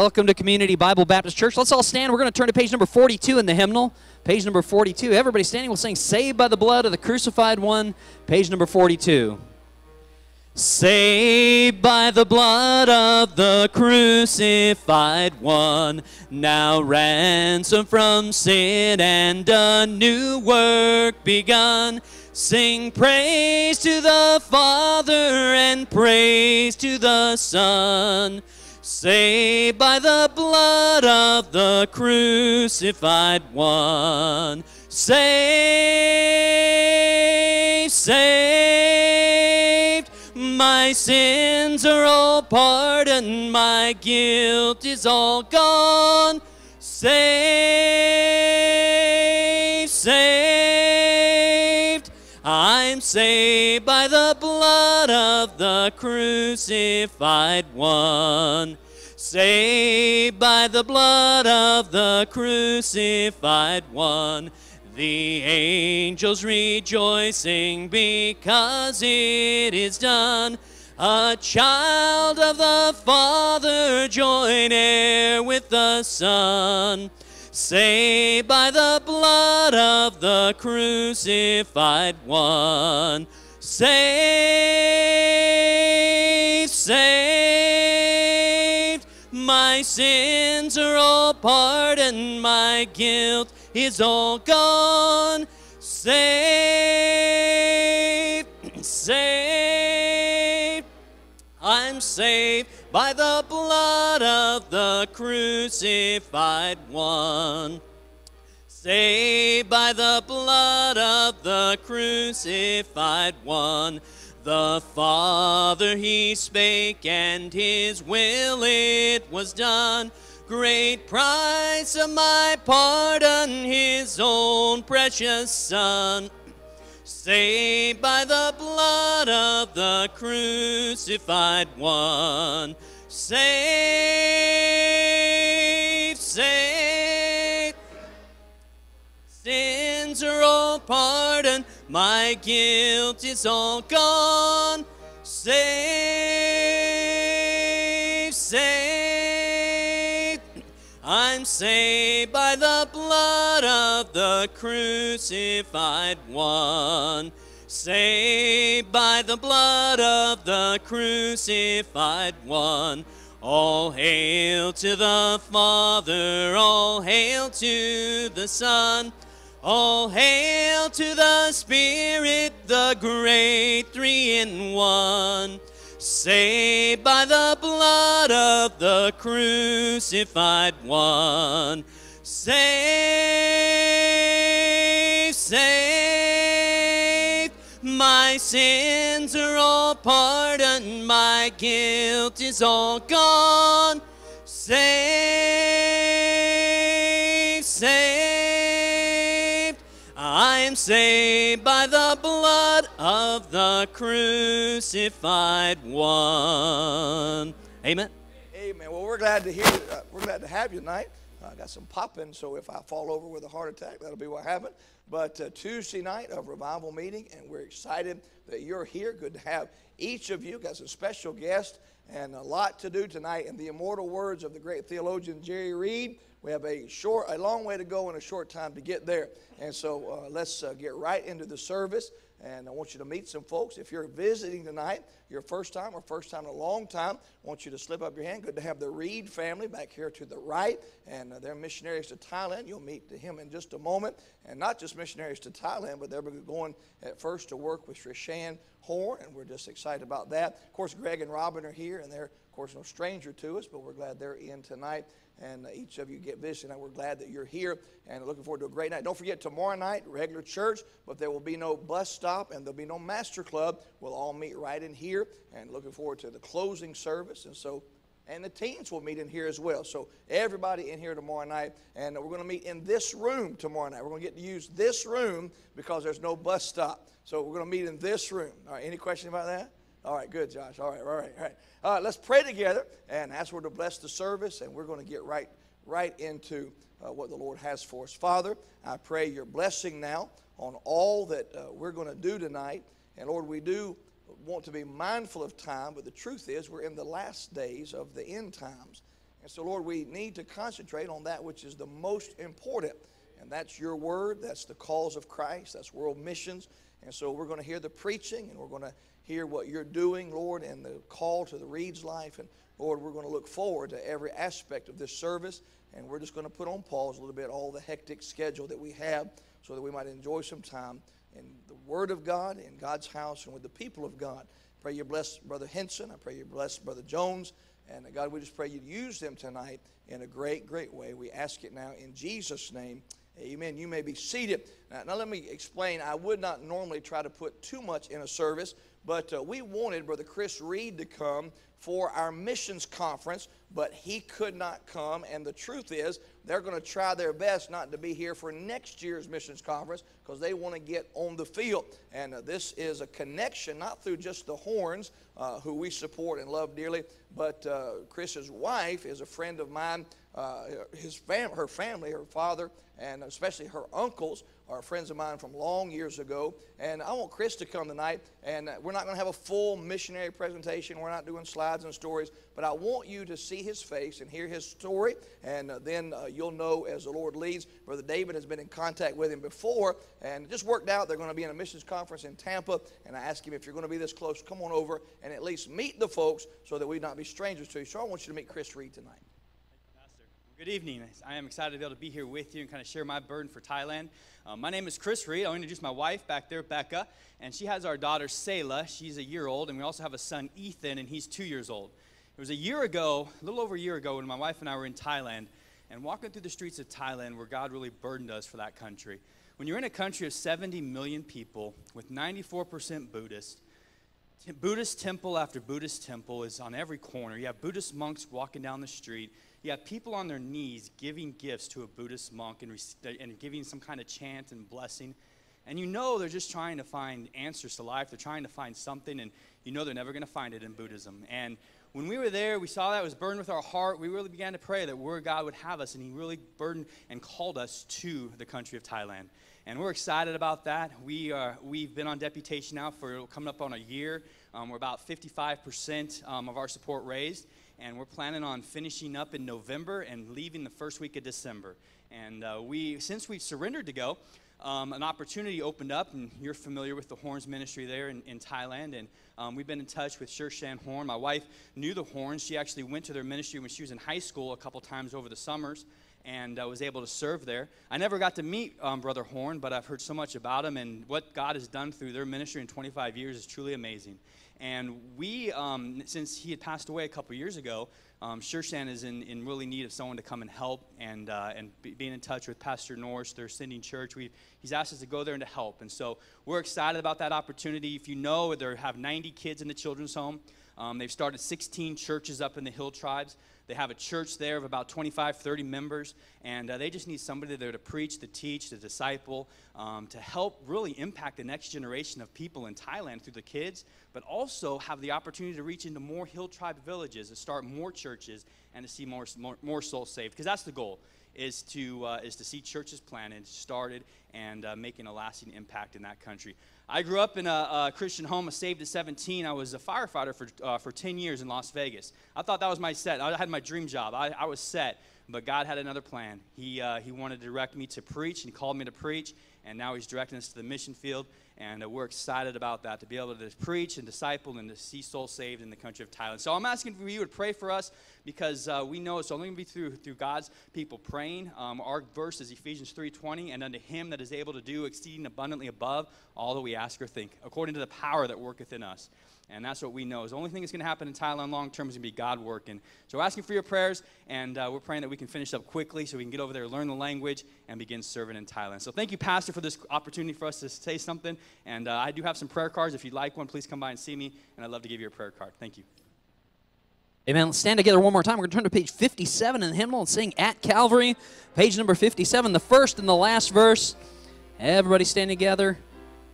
Welcome to Community Bible Baptist Church. Let's all stand. We're going to turn to page number 42 in the hymnal. Page number 42. Everybody standing, we'll sing Saved by the Blood of the Crucified One. Page number 42. Saved by the blood of the crucified one, now ransomed from sin and a new work begun. Sing praise to the Father and praise to the Son. Saved by the blood of the crucified one. Saved, saved. My sins are all pardoned, my guilt is all gone. Saved, saved by the blood of the crucified one. Saved by the blood of the crucified one. The angels rejoicing because it is done. A child of the Father, join heir with the Son. Saved by the blood of the crucified one. Saved, saved. My sins are all pardoned, my guilt is all gone. Saved, saved. I'm saved by the blood of the crucified one. Saved by the blood of the crucified one. The Father he spake, and his will it was done. Great price of my pardon, his own precious Son. Saved by the blood of the crucified one. Saved, saved. Sins are all pardoned, my guilt is all gone. Saved, saved. I'm saved by the blood of the crucified one. Saved by the blood of the crucified one. All hail to the Father, all hail to the Son, all hail to the Spirit, the great three in one. Saved by the blood of the crucified one. Saved, saved. My sins are all pardoned, my guilt is all gone. Saved, saved. I am saved by the blood of the crucified one. Amen. Amen. Well, we're glad to hear. Uh, we're glad to have you tonight. I got some popping, so if I fall over with a heart attack, that'll be what happened. But uh, Tuesday night of revival meeting, and we're excited that you're here. Good to have each of you. Got some special guests and a lot to do tonight. In the immortal words of the great theologian Jerry Reed, we have a short, a long way to go and a short time to get there. And so uh, let's uh, get right into the service. And I want you to meet some folks. If you're visiting tonight, your first time or first time in a long time, I want you to slip up your hand. Good to have the Reed family back here to the right. And uh, they're missionaries to Thailand. You'll meet him in just a moment. And not just missionaries to Thailand, but they're going at first to work with Trishan Horn. And we're just excited about that. Of course, Greg and Robin are here, and they're, of course, no stranger to us, but we're glad they're in tonight and uh, each of you get visiting. And we're glad that you're here and looking forward to a great night. Don't forget, tomorrow night, regular church, but there will be no bus stop and there'll be no master club. We'll all meet right in here and looking forward to the closing service. And so, and the teens will meet in here as well. So, everybody in here tomorrow night. And we're going to meet in this room tomorrow night. We're going to get to use this room because there's no bus stop. So, we're going to meet in this room. All right, any question about that? All right, good, Josh. All right, all right, all right. All right, let's pray together and ask Lord to bless the service, and we're going to get right, right into uh, what the Lord has for us. Father, I pray your blessing now on all that uh, we're going to do tonight. And Lord, we do want to be mindful of time, but the truth is we're in the last days of the end times. And so, Lord, we need to concentrate on that which is the most important. And that's your word. That's the cause of Christ. That's world missions. And so we're going to hear the preaching and we're going to hear what you're doing, Lord, and the call to the Reed's life. And Lord, we're going to look forward to every aspect of this service. And we're just going to put on pause a little bit all the hectic schedule that we have so that we might enjoy some time in the Word of God, in God's house, and with the people of God. Pray you bless Brother Henson. I pray you bless Brother Jones. And uh, God, we just pray you use them tonight in a great, great way. We ask it now in Jesus' name. Amen. You may be seated. Now, now, let me explain. I would not normally try to put too much in a service, but uh, we wanted Brother Chris Reed to come for our missions conference, but he could not come. And the truth is, they're going to try their best not to be here for next year's missions conference because they want to get on the field. And uh, this is a connection, not through just the Horns, uh, who we support and love dearly, but uh, Chris's wife is a friend of mine. Uh, his fam- her family, her father, and especially her uncles are friends of mine from long years ago. And I want Chris to come tonight. And we're not going to have a full missionary presentation. We're not doing slides and stories. But I want you to see his face and hear his story. And uh, then uh, you'll know as the Lord leads. Brother David has been in contact with him before. And it just worked out. They're going to be in a missions conference in Tampa. And I asked him, if you're going to be this close, come on over and at least meet the folks so that we not be strangers to you. So I want you to meet Chris Reed tonight. Good evening. I am excited to be able to be here with you and kind of share my burden for Thailand. Uh, my name is Chris Reed. I'll introduce my wife back there, Becca, and she has our daughter, Selah. She's a year old, and we also have a son, Ethan, and he's two years old. It was a year ago, a little over a year ago, when my wife and I were in Thailand and walking through the streets of Thailand where God really burdened us for that country. When you're in a country of 70 million people with 94% Buddhist, Buddhist temple after Buddhist temple is on every corner. You have Buddhist monks walking down the street. You have people on their knees giving gifts to a Buddhist monk and, and giving some kind of chant and blessing. And you know they're just trying to find answers to life. They're trying to find something, and you know they're never going to find it in Buddhism. And when we were there, we saw that it was burned with our heart. We really began to pray that where God would have us, and He really burdened and called us to the country of Thailand. And we're excited about that. We are, we've been on deputation now for coming up on a year. Um, we're about 55% um, of our support raised and we're planning on finishing up in November and leaving the first week of December. And uh, we, since we've surrendered to go, um, an opportunity opened up, and you're familiar with the Horns ministry there in, in Thailand. And um, we've been in touch with Shan Horn. My wife knew the Horns. She actually went to their ministry when she was in high school a couple times over the summers and uh, was able to serve there. I never got to meet um, Brother Horn, but I've heard so much about him, and what God has done through their ministry in 25 years is truly amazing. And we, um, since he had passed away a couple years ago, um, Shershan is in, in really need of someone to come and help and, uh, and be, being in touch with Pastor Norris, their sending church. We, he's asked us to go there and to help. And so we're excited about that opportunity. If you know, they have 90 kids in the children's home. Um, they've started 16 churches up in the hill tribes. They have a church there of about 25, 30 members, and uh, they just need somebody there to preach, to teach, to disciple, um, to help really impact the next generation of people in Thailand through the kids, but also have the opportunity to reach into more hill tribe villages, to start more churches, and to see more, more, more souls saved, because that's the goal is to, uh, is to see churches planted, started, and uh, making a lasting impact in that country. I grew up in a, a Christian home. I saved at 17. I was a firefighter for, uh, for 10 years in Las Vegas. I thought that was my set. I had my dream job. I, I was set, but God had another plan. He, uh, he wanted to direct me to preach and called me to preach, and now He's directing us to the mission field. And uh, we're excited about that to be able to preach and disciple and to see souls saved in the country of Thailand. So I'm asking for you to pray for us because uh, we know it's only going to be through through God's people praying. Um, our verse is Ephesians 3:20, and unto Him that is able to do exceeding abundantly above all that we ask or think, according to the power that worketh in us. And that's what we know. Is the only thing that's going to happen in Thailand long term is going to be God working. So we're asking for your prayers, and uh, we're praying that we can finish up quickly so we can get over there, learn the language, and begin serving in Thailand. So thank you, Pastor, for this opportunity for us to say something. And uh, I do have some prayer cards. If you'd like one, please come by and see me, and I'd love to give you a prayer card. Thank you. Amen. Let's stand together one more time. We're going to turn to page 57 in the hymnal and sing At Calvary. Page number 57, the first and the last verse. Everybody stand together.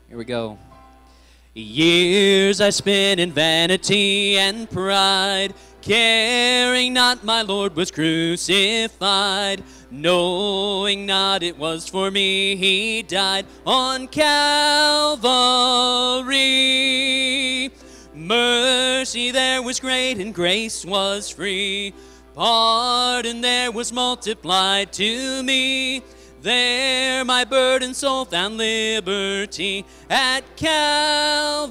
Here we go. Years I spent in vanity and pride, caring not my Lord was crucified, knowing not it was for me he died on Calvary. Mercy there was great and grace was free. Pardon there was multiplied to me. There my burdened soul found liberty at Calvary.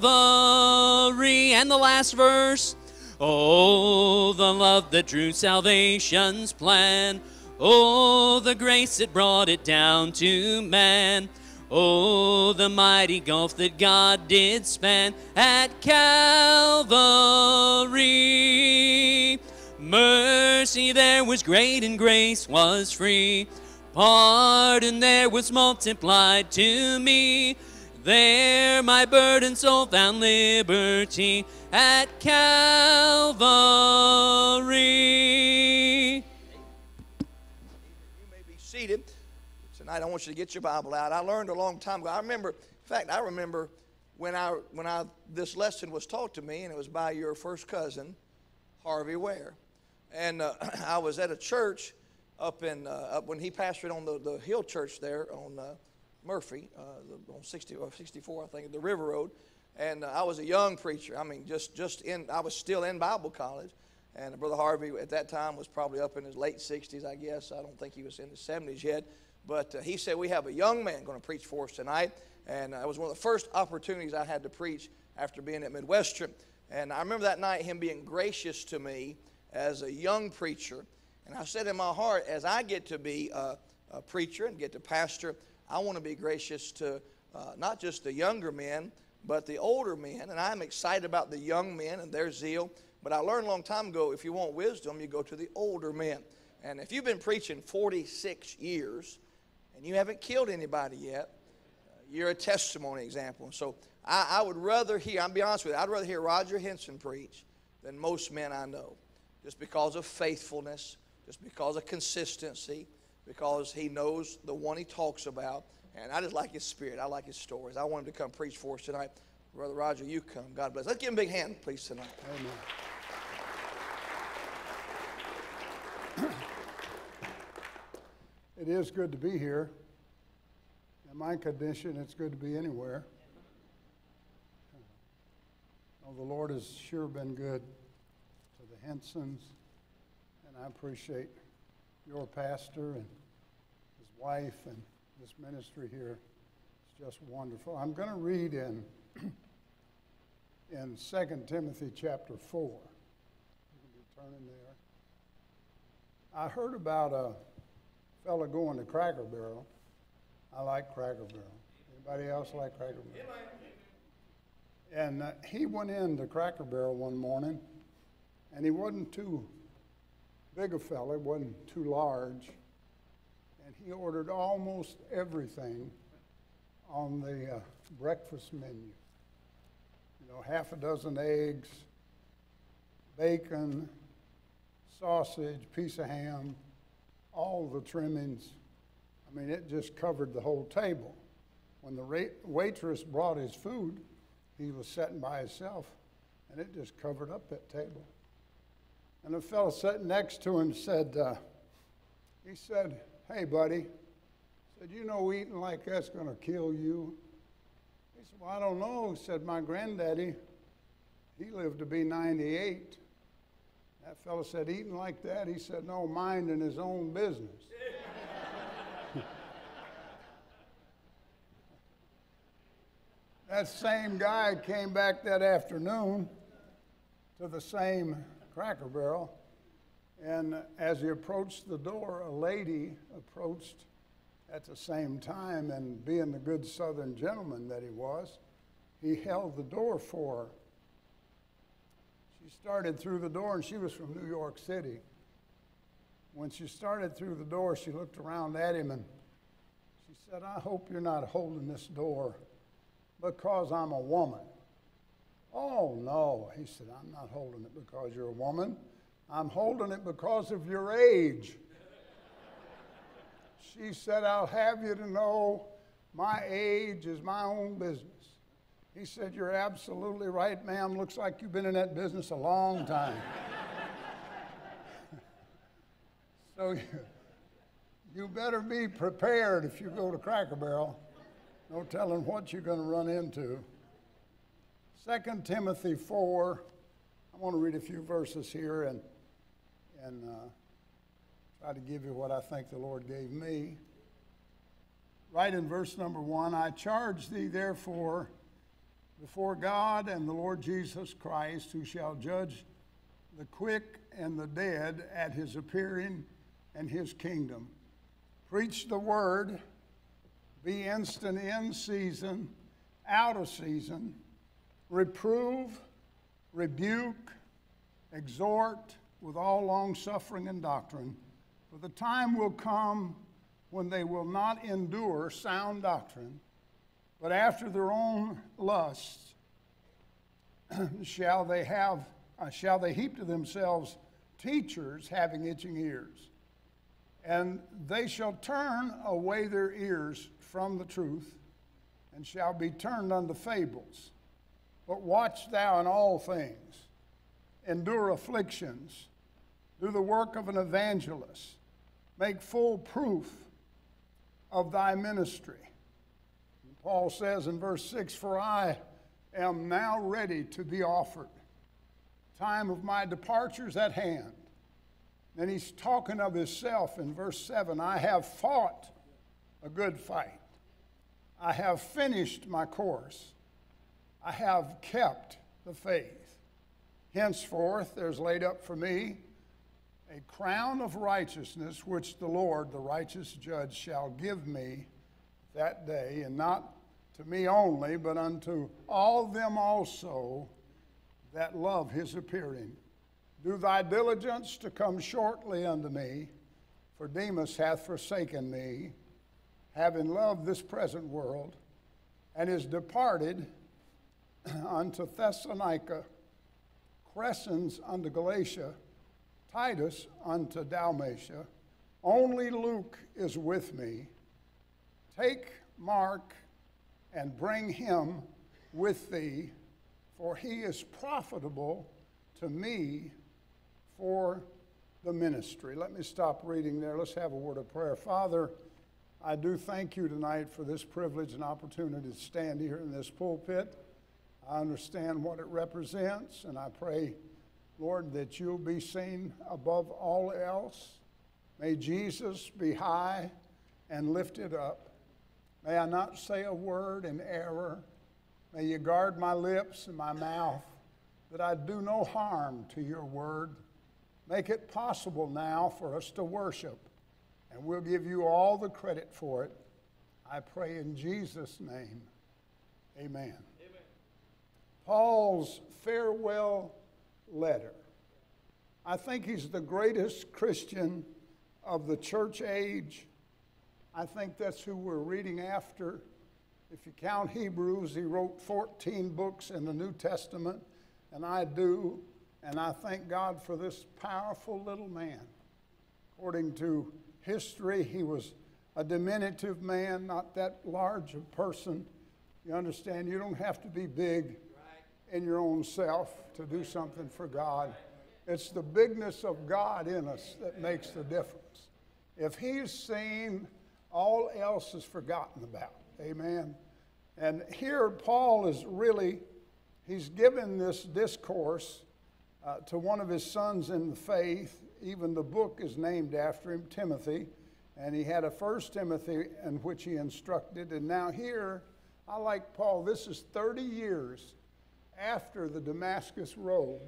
And the last verse. Oh, the love that drew salvation's plan. Oh, the grace that brought it down to man. Oh, the mighty gulf that God did span at Calvary. Mercy there was great and grace was free. Pardon there was multiplied to me. There my burdened soul found liberty at Calvary. You may be seated. Tonight I want you to get your Bible out. I learned a long time ago. I remember, in fact, I remember when I when I this lesson was taught to me, and it was by your first cousin, Harvey Ware. And uh, I was at a church up in uh, up when he pastored on the, the Hill Church there on uh, Murphy uh, on 60 or 64, I think, the River Road. And uh, I was a young preacher. I mean, just just in I was still in Bible college. And Brother Harvey at that time was probably up in his late 60s, I guess. I don't think he was in his 70s yet. But uh, he said, We have a young man going to preach for us tonight. And uh, it was one of the first opportunities I had to preach after being at Midwestern. And I remember that night him being gracious to me as a young preacher. And I said in my heart, as I get to be a, a preacher and get to pastor, I want to be gracious to uh, not just the younger men, but the older men. And I'm excited about the young men and their zeal. But I learned a long time ago if you want wisdom, you go to the older men. And if you've been preaching 46 years and you haven't killed anybody yet, uh, you're a testimony example. And so I, I would rather hear, I'll be honest with you, I'd rather hear Roger Henson preach than most men I know. Just because of faithfulness, just because of consistency, because he knows the one he talks about. And I just like his spirit. I like his stories. I want him to come preach for us tonight. Brother Roger, you come. God bless. Let's give him a big hand, please, tonight. Amen. It is good to be here. In my condition, it's good to be anywhere. Oh, the Lord has sure been good to the Hensons, and I appreciate your pastor and his wife and this ministry here. It's just wonderful. I'm going to read in in 2 Timothy chapter 4. You can be turning there. I heard about a fella going to Cracker Barrel. I like Cracker Barrel. Anybody else like Cracker Barrel? And uh, he went into Cracker Barrel one morning, and he wasn't too big a fella, wasn't too large, and he ordered almost everything on the uh, breakfast menu. You know, half a dozen eggs, bacon, sausage, piece of ham, all the trimmings. I mean, it just covered the whole table. When the waitress brought his food, he was sitting by himself, and it just covered up that table. And the fellow sitting next to him said, uh, he said, hey, buddy, said, you know eating like that's going to kill you? He said, well, I don't know. Said, my granddaddy, he lived to be 98. That fellow said, eating like that? He said, no, minding his own business. that same guy came back that afternoon to the same cracker barrel. And as he approached the door, a lady approached at the same time, and being the good southern gentleman that he was, he held the door for her. She started through the door, and she was from New York City. When she started through the door, she looked around at him and she said, I hope you're not holding this door because I'm a woman. Oh, no. He said, I'm not holding it because you're a woman. I'm holding it because of your age. she said, I'll have you to know my age is my own business. He said, You're absolutely right, ma'am. Looks like you've been in that business a long time. so you, you better be prepared if you go to Cracker Barrel. No telling what you're going to run into. 2 Timothy 4, I want to read a few verses here, and, and uh, try to give you what I think the Lord gave me. Right in verse number one I charge thee, therefore, before God and the Lord Jesus Christ, who shall judge the quick and the dead at his appearing and his kingdom. Preach the word, be instant in season, out of season, reprove, rebuke, exhort with all longsuffering and doctrine. For the time will come when they will not endure sound doctrine, but after their own lusts shall they have uh, shall they heap to themselves teachers having itching ears. And they shall turn away their ears from the truth, and shall be turned unto fables. But watch thou in all things, endure afflictions, do the work of an evangelist, make full proof of thy ministry. Paul says in verse 6 For I am now ready to be offered. Time of my departure is at hand. And he's talking of himself in verse 7 I have fought a good fight. I have finished my course. I have kept the faith. Henceforth, there's laid up for me a crown of righteousness, which the Lord, the righteous judge, shall give me that day, and not to me only, but unto all them also that love his appearing. Do thy diligence to come shortly unto me, for Demas hath forsaken me, having loved this present world, and is departed unto Thessalonica, Crescens unto Galatia, Titus unto Dalmatia. Only Luke is with me. Take Mark and bring him with thee, for he is profitable to me for the ministry. Let me stop reading there. Let's have a word of prayer. Father, I do thank you tonight for this privilege and opportunity to stand here in this pulpit. I understand what it represents, and I pray, Lord, that you'll be seen above all else. May Jesus be high and lifted up. May I not say a word in error. May you guard my lips and my mouth that I do no harm to your word. Make it possible now for us to worship, and we'll give you all the credit for it. I pray in Jesus' name. Amen. Paul's farewell letter. I think he's the greatest Christian of the church age. I think that's who we're reading after. If you count Hebrews, he wrote 14 books in the New Testament, and I do. And I thank God for this powerful little man. According to history, he was a diminutive man, not that large a person. You understand, you don't have to be big in your own self to do something for God. It's the bigness of God in us that makes the difference. If He's seen, all else is forgotten about. Amen. And here, Paul is really, he's given this discourse uh, to one of his sons in the faith. Even the book is named after him, Timothy. And he had a first Timothy in which he instructed. And now, here, I like Paul, this is 30 years after the Damascus Road.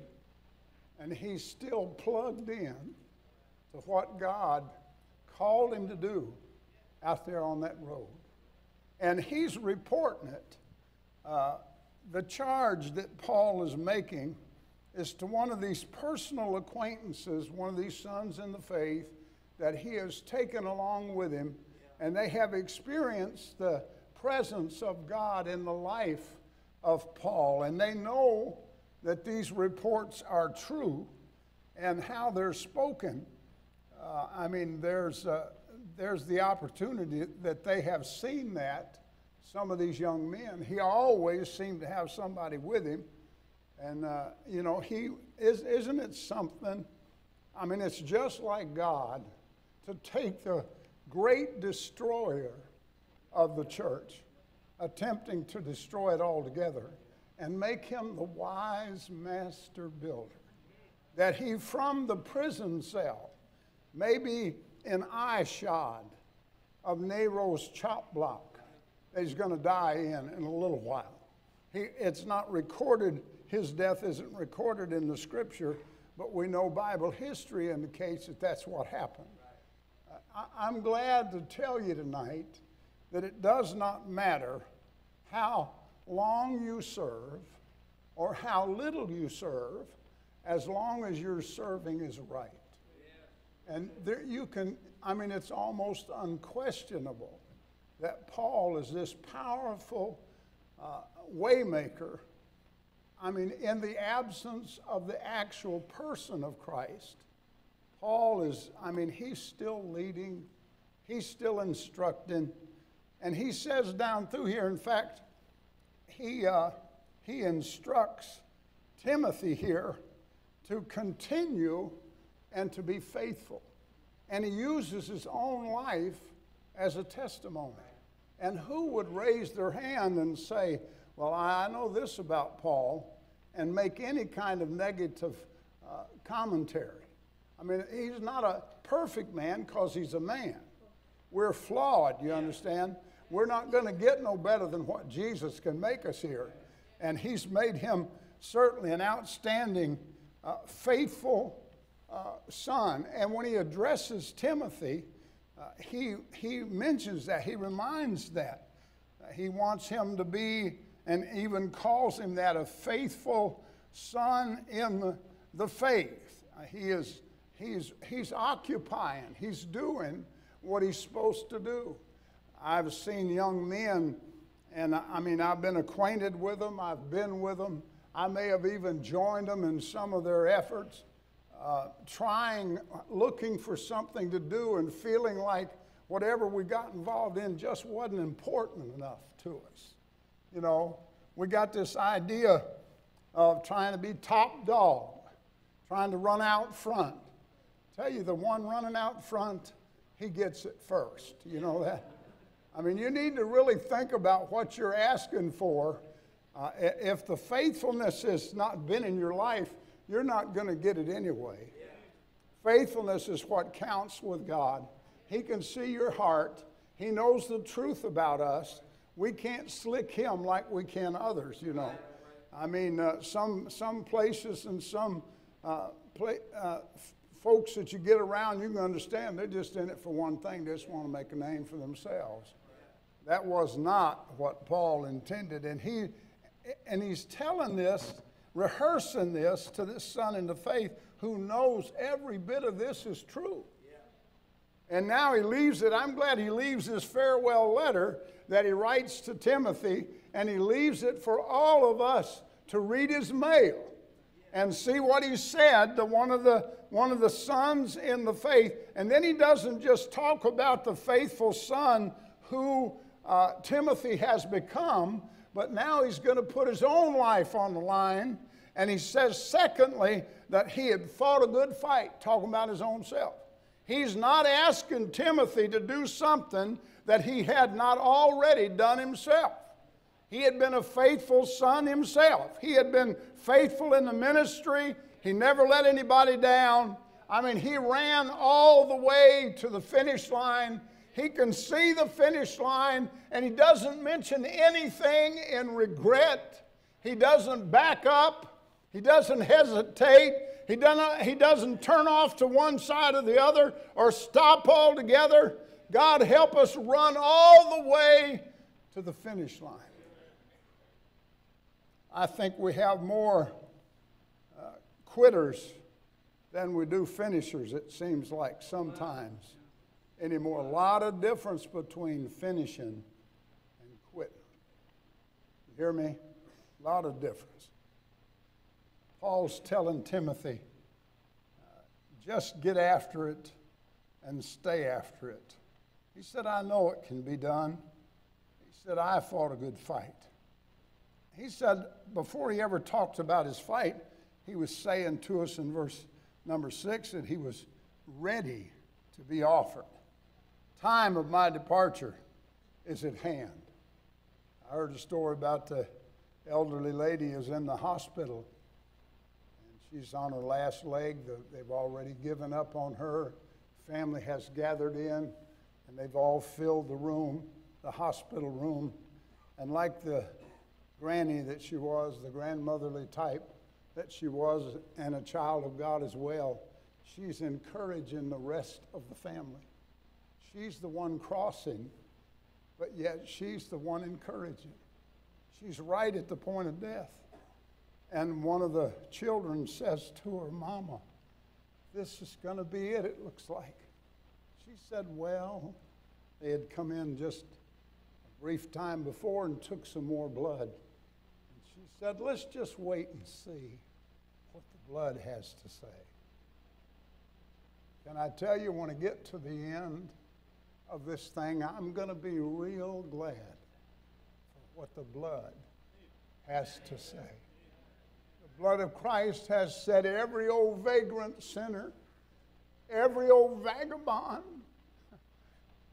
And he's still plugged in to what God called him to do out there on that road. And he's reporting it. Uh, the charge that Paul is making is to one of these personal acquaintances, one of these sons in the faith, that he has taken along with him, and they have experienced the presence of God in the life of Paul, and they know that these reports are true and how they're spoken. Uh, I mean, there's, uh, there's the opportunity that they have seen that. Some of these young men, he always seemed to have somebody with him and, uh, you know, he is, isn't it something? I mean, it's just like God to take the great destroyer of the church, attempting to destroy it altogether, and make him the wise master builder. that he from the prison cell, maybe in eyeshod of Nero's chop block, that he's going to die in in a little while. He, it's not recorded, his death isn't recorded in the scripture, but we know Bible history indicates that that's what happened. I, I'm glad to tell you tonight that it does not matter how long you serve or how little you serve, as long as your serving is right. And there you can, I mean, it's almost unquestionable that Paul is this powerful uh, waymaker. I mean, in the absence of the actual person of Christ, Paul is, I mean, he's still leading, he's still instructing, and he says down through here, in fact, he, uh, he instructs Timothy here to continue and to be faithful. And he uses his own life as a testimony. And who would raise their hand and say, Well, I know this about Paul, and make any kind of negative uh, commentary? I mean, he's not a perfect man because he's a man. We're flawed, you understand? We're not going to get no better than what Jesus can make us here. And he's made him certainly an outstanding, uh, faithful uh, son. And when he addresses Timothy, uh, he, he mentions that, he reminds that. He wants him to be, and even calls him that, a faithful son in the, the faith. Uh, he is, he's, he's occupying, he's doing what he's supposed to do. I've seen young men, and I mean, I've been acquainted with them, I've been with them. I may have even joined them in some of their efforts, uh, trying, looking for something to do, and feeling like whatever we got involved in just wasn't important enough to us. You know, we got this idea of trying to be top dog, trying to run out front. Tell you, the one running out front, he gets it first. You know that? I mean, you need to really think about what you're asking for. Uh, if the faithfulness has not been in your life, you're not going to get it anyway. Faithfulness is what counts with God. He can see your heart, He knows the truth about us. We can't slick Him like we can others, you know. I mean, uh, some, some places and some uh, uh, folks that you get around, you can understand they're just in it for one thing, they just want to make a name for themselves. That was not what Paul intended. And, he, and he's telling this, rehearsing this to this son in the faith who knows every bit of this is true. And now he leaves it. I'm glad he leaves this farewell letter that he writes to Timothy, and he leaves it for all of us to read his mail and see what he said to one of the one of the sons in the faith. And then he doesn't just talk about the faithful son who uh, Timothy has become, but now he's going to put his own life on the line. And he says, secondly, that he had fought a good fight, talking about his own self. He's not asking Timothy to do something that he had not already done himself. He had been a faithful son himself. He had been faithful in the ministry. He never let anybody down. I mean, he ran all the way to the finish line he can see the finish line and he doesn't mention anything in regret. He doesn't back up. He doesn't hesitate. He doesn't, he doesn't turn off to one side or the other or stop altogether. God help us run all the way to the finish line. I think we have more uh, quitters than we do finishers, it seems like sometimes anymore. A lot of difference between finishing and quitting. You hear me? A lot of difference. Paul's telling Timothy, uh, just get after it and stay after it. He said, I know it can be done. He said, I fought a good fight. He said, before he ever talked about his fight, he was saying to us in verse number six that he was ready to be offered time of my departure is at hand. I heard a story about the elderly lady who's in the hospital, and She's on her last leg. They've already given up on her. Family has gathered in, and they've all filled the room, the hospital room. And like the granny that she was, the grandmotherly type that she was, and a child of God as well, she's encouraging the rest of the family. She's the one crossing, but yet she's the one encouraging. She's right at the point of death. And one of the children says to her, Mama, this is going to be it, it looks like. She said, Well, they had come in just a brief time before and took some more blood. And she said, Let's just wait and see what the blood has to say. Can I tell you, when I get to the end of this thing, I'm going to be real glad for what the blood has to say. The blood of Christ has set every old vagrant sinner, every old vagabond,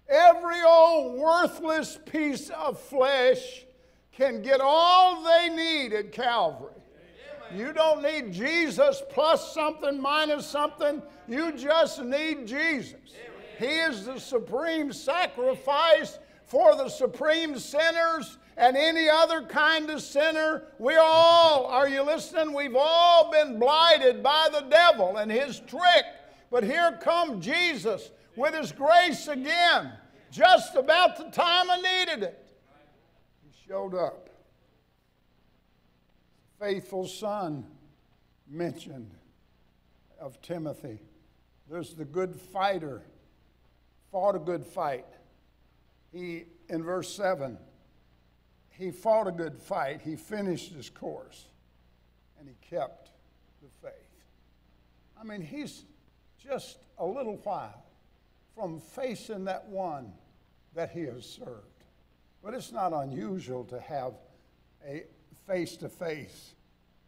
every old worthless piece of flesh can get all they need at Calvary. You don't need Jesus plus something, minus something. You just need Jesus. He is the supreme sacrifice for the supreme sinners and any other kind of sinner. We all, are you listening? We've all been blighted by the devil and his trick. But here come Jesus with his grace again, just about the time I needed it. He showed up. Faithful son mentioned of Timothy. There's the good fighter, fought a good fight. He, in verse 7, he fought a good fight, he finished his course, and he kept the faith. I mean, he's just a little while from facing that one that he has served. But it's not unusual to have a face to face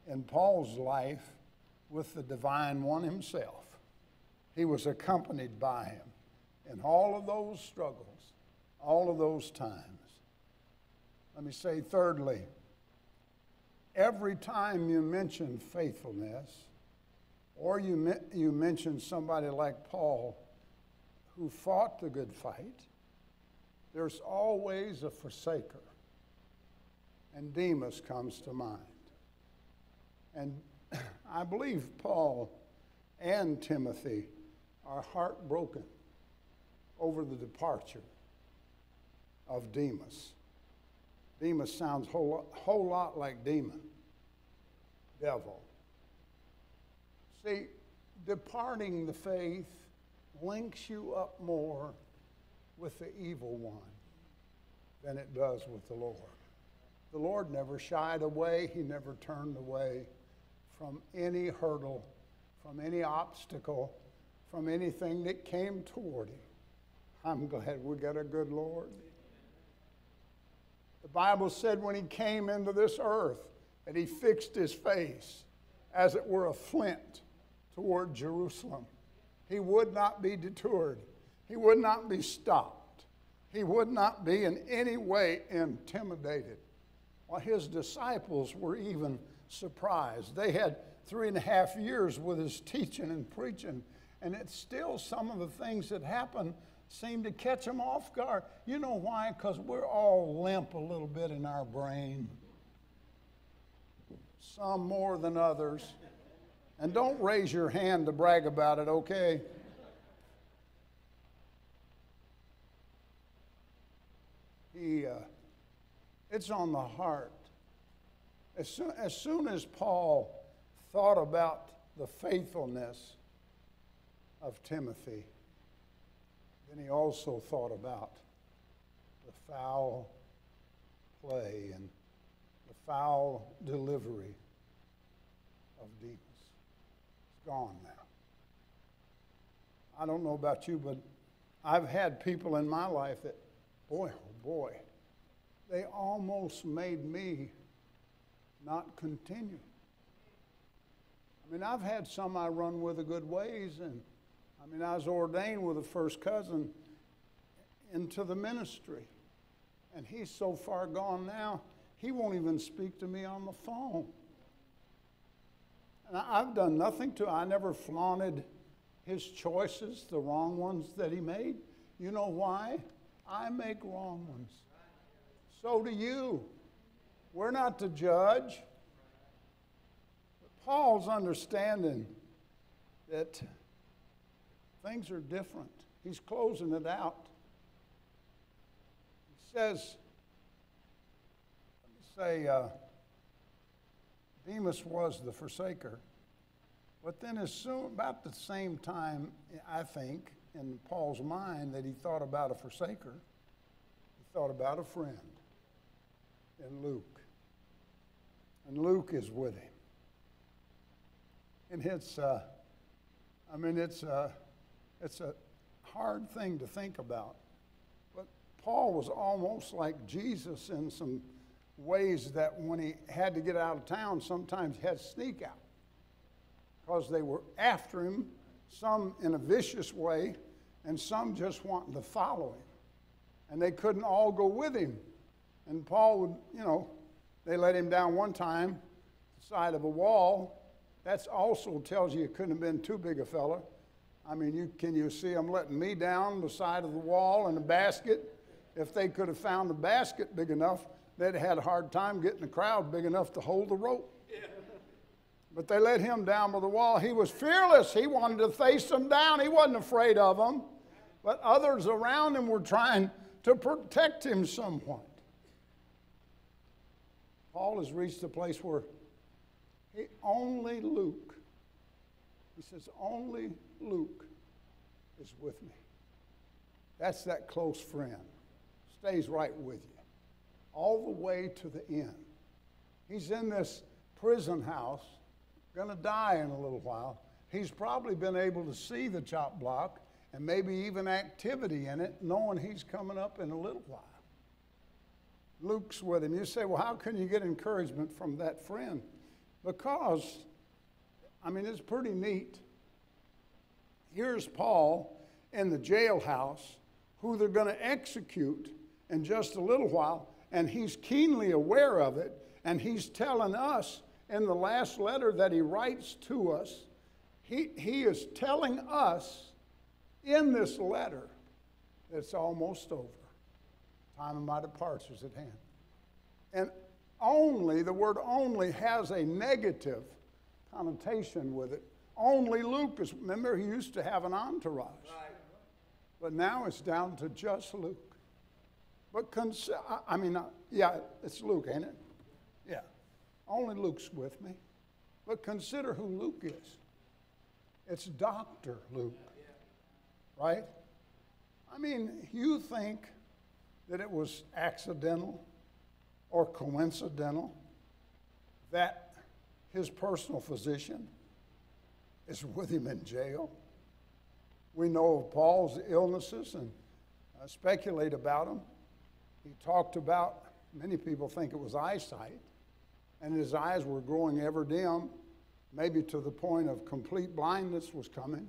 in Paul's life with the divine one himself. He was accompanied by him in all of those struggles, all of those times. Let me say, thirdly, every time you mention faithfulness, or you, you mention somebody like Paul who fought the good fight, there's always a forsaker. And Demas comes to mind. And I believe Paul and Timothy are heartbroken over the departure of Demas. Demas sounds a whole, whole lot like demon, devil. See, departing the faith links you up more with the evil one than it does with the Lord. The Lord never shied away, He never turned away from any hurdle, from any obstacle, from anything that came toward Him. I'm glad we got a good Lord. The Bible said when he came into this earth that he fixed his face as it were a flint toward Jerusalem. He would not be deterred, he would not be stopped, he would not be in any way intimidated. Well, his disciples were even surprised. They had three and a half years with his teaching and preaching, and it's still some of the things that happened seem to catch them off guard. You know why? Because we're all limp a little bit in our brain, some more than others. And don't raise your hand to brag about it, okay? He, uh, it's on the heart. As soon, as soon as Paul thought about the faithfulness of Timothy, then he also thought about the foul play and the foul delivery of Demas. It's gone now. I don't know about you, but I've had people in my life that, boy, oh boy, they almost made me not continue. I mean, I've had some I run with a good ways, and I mean, I was ordained with a first cousin into the ministry. And he's so far gone now, he won't even speak to me on the phone. And I've done nothing to, I never flaunted his choices, the wrong ones that he made. You know why? I make wrong ones. So do you. We're not to judge. But Paul's understanding that things are different. He's closing it out. He says, let me say, uh, Demas was the forsaker. But then, as soon, about the same time, I think, in Paul's mind, that he thought about a forsaker, he thought about a friend in Luke. And Luke is with him. And it's, uh, I mean, it's, uh, it's a hard thing to think about. But Paul was almost like Jesus in some ways that when he had to get out of town, sometimes had to sneak out because they were after him, some in a vicious way, and some just wanting to follow him. And they couldn't all go with him. And Paul would, you know, they let him down one time, the side of a wall. That also tells you it couldn't have been too big a fella. I mean, you, can you see them letting me down the side of the wall in a basket? If they could have found the basket big enough, they'd had a hard time getting the crowd big enough to hold the rope. But they let him down by the wall. He was fearless. He wanted to face them down. He wasn't afraid of them. But others around him were trying to protect him somewhat. Paul has reached a place where he, only Luke, he says, only Luke is with me. That's that close friend. Stays right with you all the way to the end. He's in this prison house, going to die in a little while. He's probably been able to see the chop block and maybe even activity in it, knowing he's coming up in a little while. Luke's with him. You say, well, how can you get encouragement from that friend? Because, I mean, it's pretty neat. Here's Paul in the jailhouse, who they're going to execute in just a little while and he's keenly aware of it. And he's telling us in the last letter that he writes to us, he, he is telling us in this letter that it's almost over. Time of my departure is at hand. And only, the word only has a negative connotation with it. Only Luke is, remember, he used to have an entourage. Right. But now it's down to just Luke. But consider, I mean, uh, yeah, it's Luke, ain't it? Yeah. Only Luke's with me. But consider who Luke is. It's Dr. Luke, right? I mean, you think that it was accidental or coincidental that his personal physician is with him in jail. We know of Paul's illnesses and uh, speculate about them. He talked about, many people think it was eyesight, and his eyes were growing ever dim, maybe to the point of complete blindness was coming.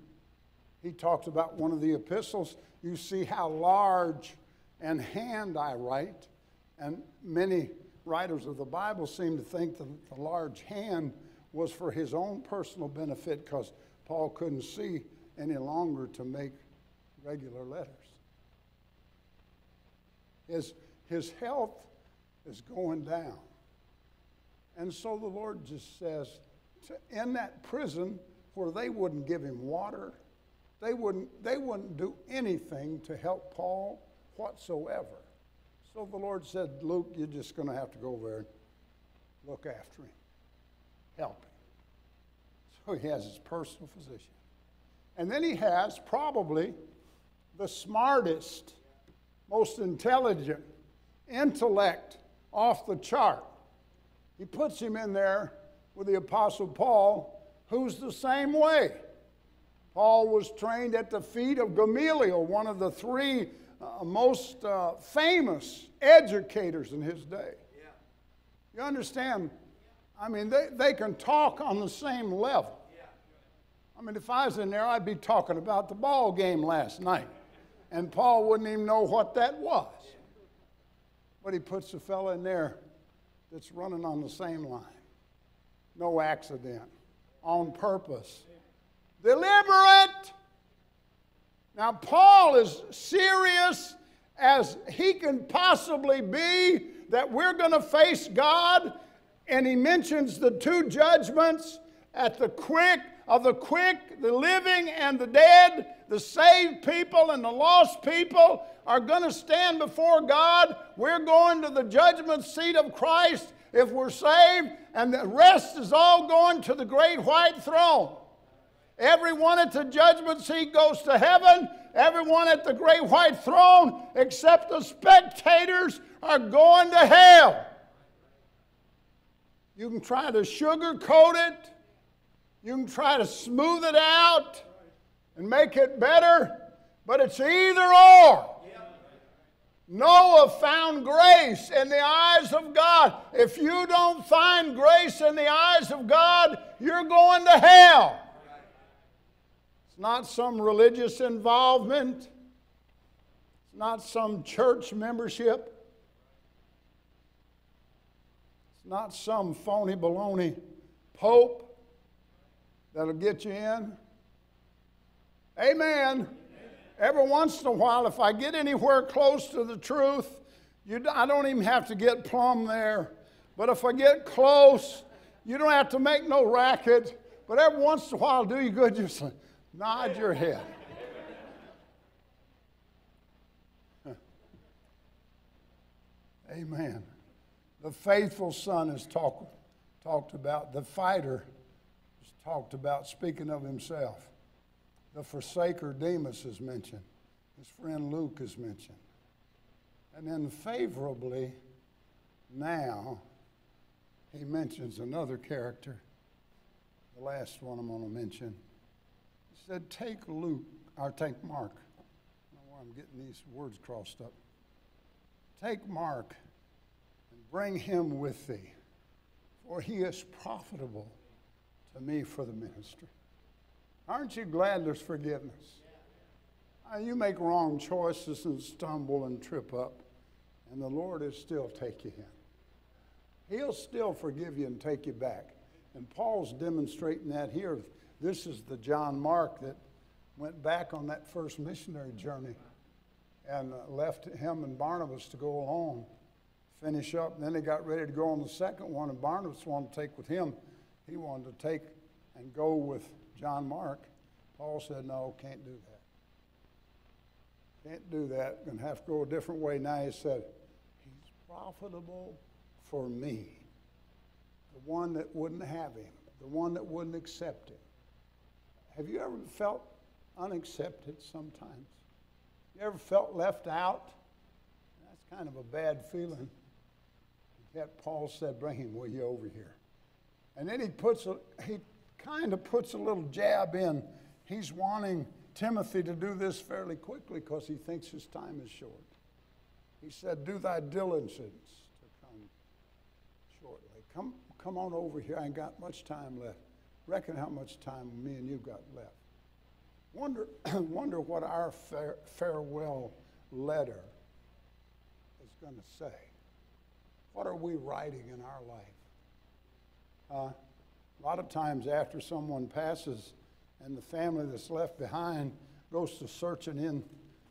He talked about one of the epistles. You see how large and hand I write. And many writers of the Bible seem to think that the large hand was for his own personal benefit because Paul couldn't see any longer to make regular letters. His, his health is going down. And so the Lord just says, to, in that prison where they wouldn't give him water, they wouldn't, they wouldn't do anything to help Paul whatsoever. So the Lord said, Luke, you're just going to have to go there and look after him, help him. So he has his personal physician. And then he has probably the smartest, most intelligent, intellect off the chart. He puts him in there with the Apostle Paul, who's the same way. Paul was trained at the feet of Gamaliel, one of the three uh, most uh, famous educators in his day. Yeah. You understand? I mean, they, they can talk on the same level. I mean, if I was in there, I'd be talking about the ball game last night, and Paul wouldn't even know what that was. But he puts a fella in there that's running on the same line. No accident. on purpose. Deliberate. Now, Paul is serious as he can possibly be that we're going to face God, and he mentions the two judgments at the quick of the quick, the living and the dead, the saved people and the lost people are going to stand before God. We're going to the judgment seat of Christ if we're saved, and the rest is all going to the great white throne. Everyone at the judgment seat goes to heaven. Everyone at the great white throne, except the spectators, are going to hell. You can try to sugarcoat it, you can try to smooth it out and make it better, but it's either or. Noah found grace in the eyes of God. If you don't find grace in the eyes of God, you're going to hell. It's not some religious involvement, it's not some church membership, it's not some phony baloney pope that'll get you in. Amen. Every once in a while, if I get anywhere close to the truth, you, I don't even have to get plumb there. But if I get close, you don't have to make no racket. But every once in a while, do you good, just nod your head. Amen. The faithful son is talk, talked about. The fighter is talked about, speaking of himself. The forsaker Demas is mentioned. His friend Luke is mentioned. And then favorably, now, he mentions another character, the last one I'm going to mention. He said, Take Luke, or take Mark. I don't know why I'm getting these words crossed up. Take Mark bring him with thee, for he is profitable to me for the ministry. Aren't you glad there's forgiveness? You make wrong choices and stumble and trip up, and the Lord will still take you in. He'll still forgive you and take you back. And Paul's demonstrating that here. This is the John Mark that went back on that first missionary journey and left him and Barnabas to go along, finish up. And then they got ready to go on the second one, and Barnabas wanted to take with him. He wanted to take and go with John Mark, Paul said, No, can't do that. Can't do that. To have to go a different way. Now he said, He's profitable for me. The one that wouldn't have him, the one that wouldn't accept him. Have you ever felt unaccepted sometimes? You ever felt left out? That's kind of a bad feeling. Paul said, Bring him with you over here. And then he puts a, he kind of puts a little jab in. He's wanting Timothy to do this fairly quickly because he thinks his time is short. He said, Do thy diligence to come shortly. Come, come on over here. I ain't got much time left. Reckon how much time me and you got left. Wonder, wonder what our fare, farewell letter is going to say. What are we writing in our life? Uh, a lot of times, after someone passes and the family that's left behind goes to searching in,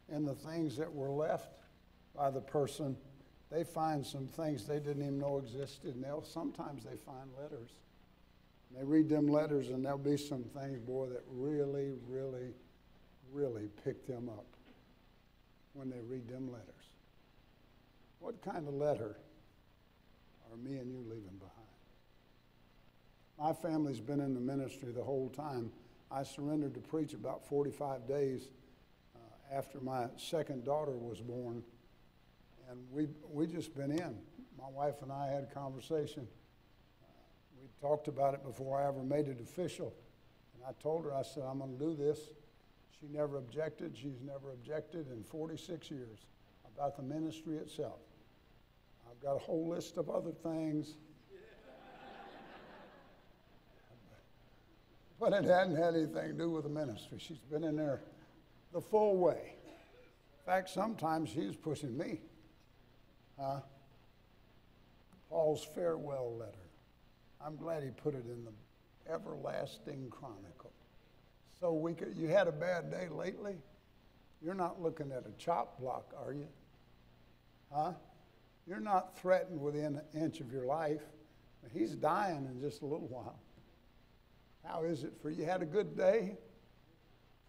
in the things that were left by the person, they find some things they didn't even know existed. And they'll, sometimes they find letters. And they read them letters, and there'll be some things, boy, that really, really, really pick them up when they read them letters. What kind of letter are me and you leaving behind? My family's been in the ministry the whole time. I surrendered to preach about 45 days uh, after my second daughter was born. And we we just been in. My wife and I had a conversation. Uh, we talked about it before I ever made it official. And I told her, I said, I'm going to do this. She never objected. She's never objected in 46 years about the ministry itself. Got a whole list of other things but it hadn't had anything to do with the ministry. She's been in there the full way. In fact, sometimes she's pushing me. Huh? Paul's farewell letter. I'm glad he put it in the everlasting chronicle. So we could, you had a bad day lately? You're not looking at a chop block, are you? Huh? You're not threatened within an inch of your life. He's dying in just a little while. How is it for you? Had a good day?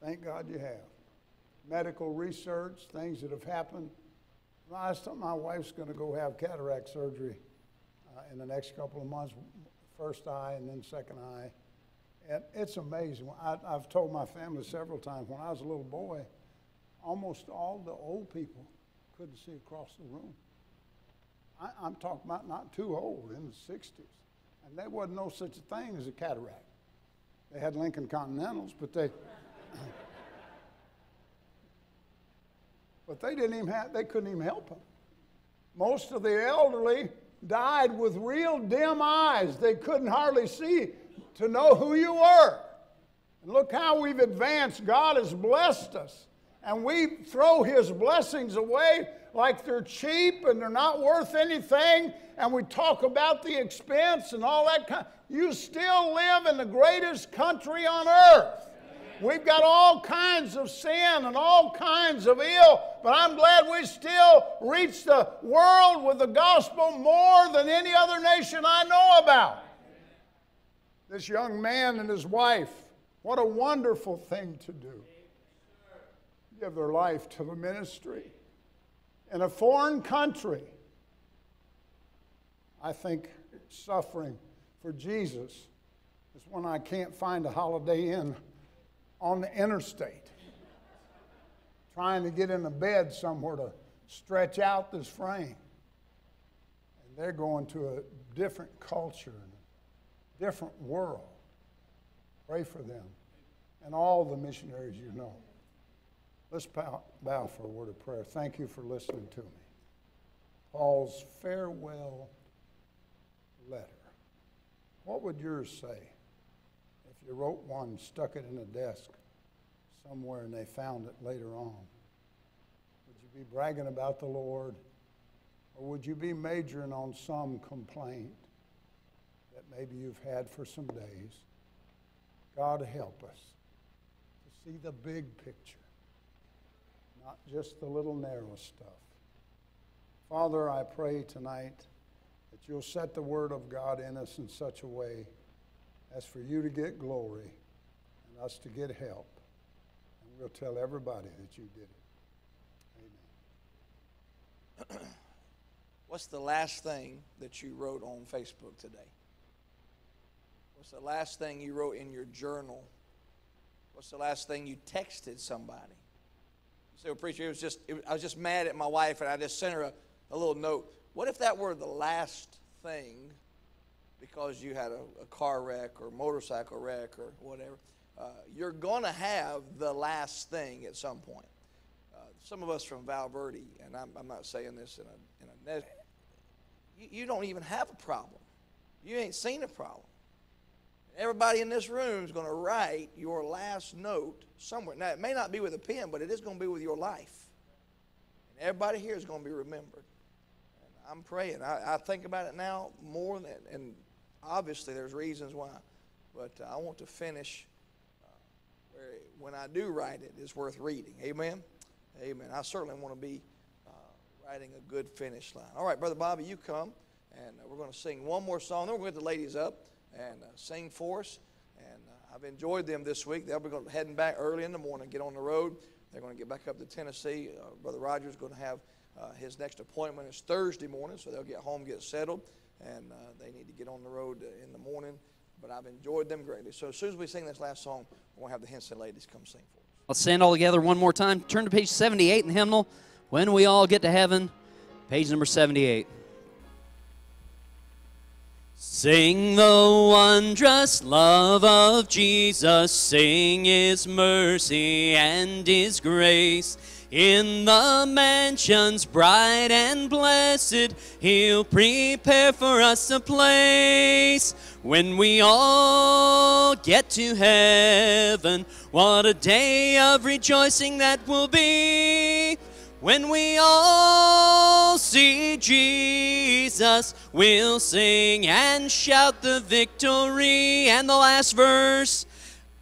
Thank God you have. Medical research, things that have happened. I told my wife's going to go have cataract surgery uh, in the next couple of months, first eye and then second eye. And it's amazing. I, I've told my family several times when I was a little boy, almost all the old people couldn't see across the room. I, am talking about not too old, in the 60s. And there wasn't no such a thing as a cataract. They had Lincoln Continentals, but they. but they didn't even have, they couldn't even help them. Most of the elderly died with real dim eyes. They couldn't hardly see to know who you were. And look how we've advanced. God has blessed us. And we throw His blessings away like they're cheap and they're not worth anything. And we talk about the expense and all that kind. You still live in the greatest country on earth. We've got all kinds of sin and all kinds of ill, but I'm glad we still reach the world with the gospel more than any other nation I know about. This young man and his wife, what a wonderful thing to do. Give their life to the ministry. In a foreign country, I think suffering for Jesus is when I can't find a holiday inn on the interstate, trying to get in a bed somewhere to stretch out this frame. And they're going to a different culture and a different world. Pray for them and all the missionaries you know. Let's bow, bow for a word of prayer. Thank you for listening to me. Paul's farewell letter. What would yours say? If you wrote one, stuck it in a desk somewhere, and they found it later on? Would you be bragging about the Lord? Or would you be majoring on some complaint that maybe you've had for some days? God help us to see the big picture, not just the little narrow stuff. Father, I pray tonight that you'll set the Word of God in us in such a way as for you to get glory and us to get help. And we'll tell everybody that you did it. Amen. What's the last thing that you wrote on Facebook today? What's the last thing you wrote in your journal? What's the last thing you texted somebody? Well, preacher, it was just, it I was just mad at my wife and I just sent her a, a little note. What if that were the last thing because you had a, a car wreck or motorcycle wreck or whatever. Uh, you're going to have the last thing at some point. Uh, some of us from Val Verde, and I'm, I'm not saying this in a, in a you, you don't even have a problem. You ain't seen a problem. Everybody in this room is going to write your last note somewhere. Now, it may not be with a pen, but it is going to be with your life. And everybody here is going to be remembered. And I'm praying. I, I think about it now more than, and obviously there's reasons why, but uh, I want to finish uh, where when I do write it, it's worth reading. Amen. Amen. I certainly want to be uh, writing a good finish line. All right, brother Bobby, you come, and uh, we're going to sing one more song. Then we're going to get the ladies up and uh, sing for us. And uh, I've enjoyed them this week. They'll be going, heading back early in the morning, get on the road. They're going to get back up to Tennessee. brother Roger's is going to have his next appointment is Thursday morning, so they'll get home, get settled and uh, they need to get on the road uh, in the morning. But I've enjoyed them greatly. So as soon as we sing this last song, we're going to have the Henson ladies come sing for us. Let's stand all together one more time. Turn to page 78 in the hymnal. When we all get to heaven, page number 78. Sing the wondrous love of Jesus, sing his mercy and his grace. In the mansions bright and blessed, He'll prepare for us a place. When we all get to heaven, what a day of rejoicing that will be. When we all see Jesus, we'll sing and shout the victory. And the last verse.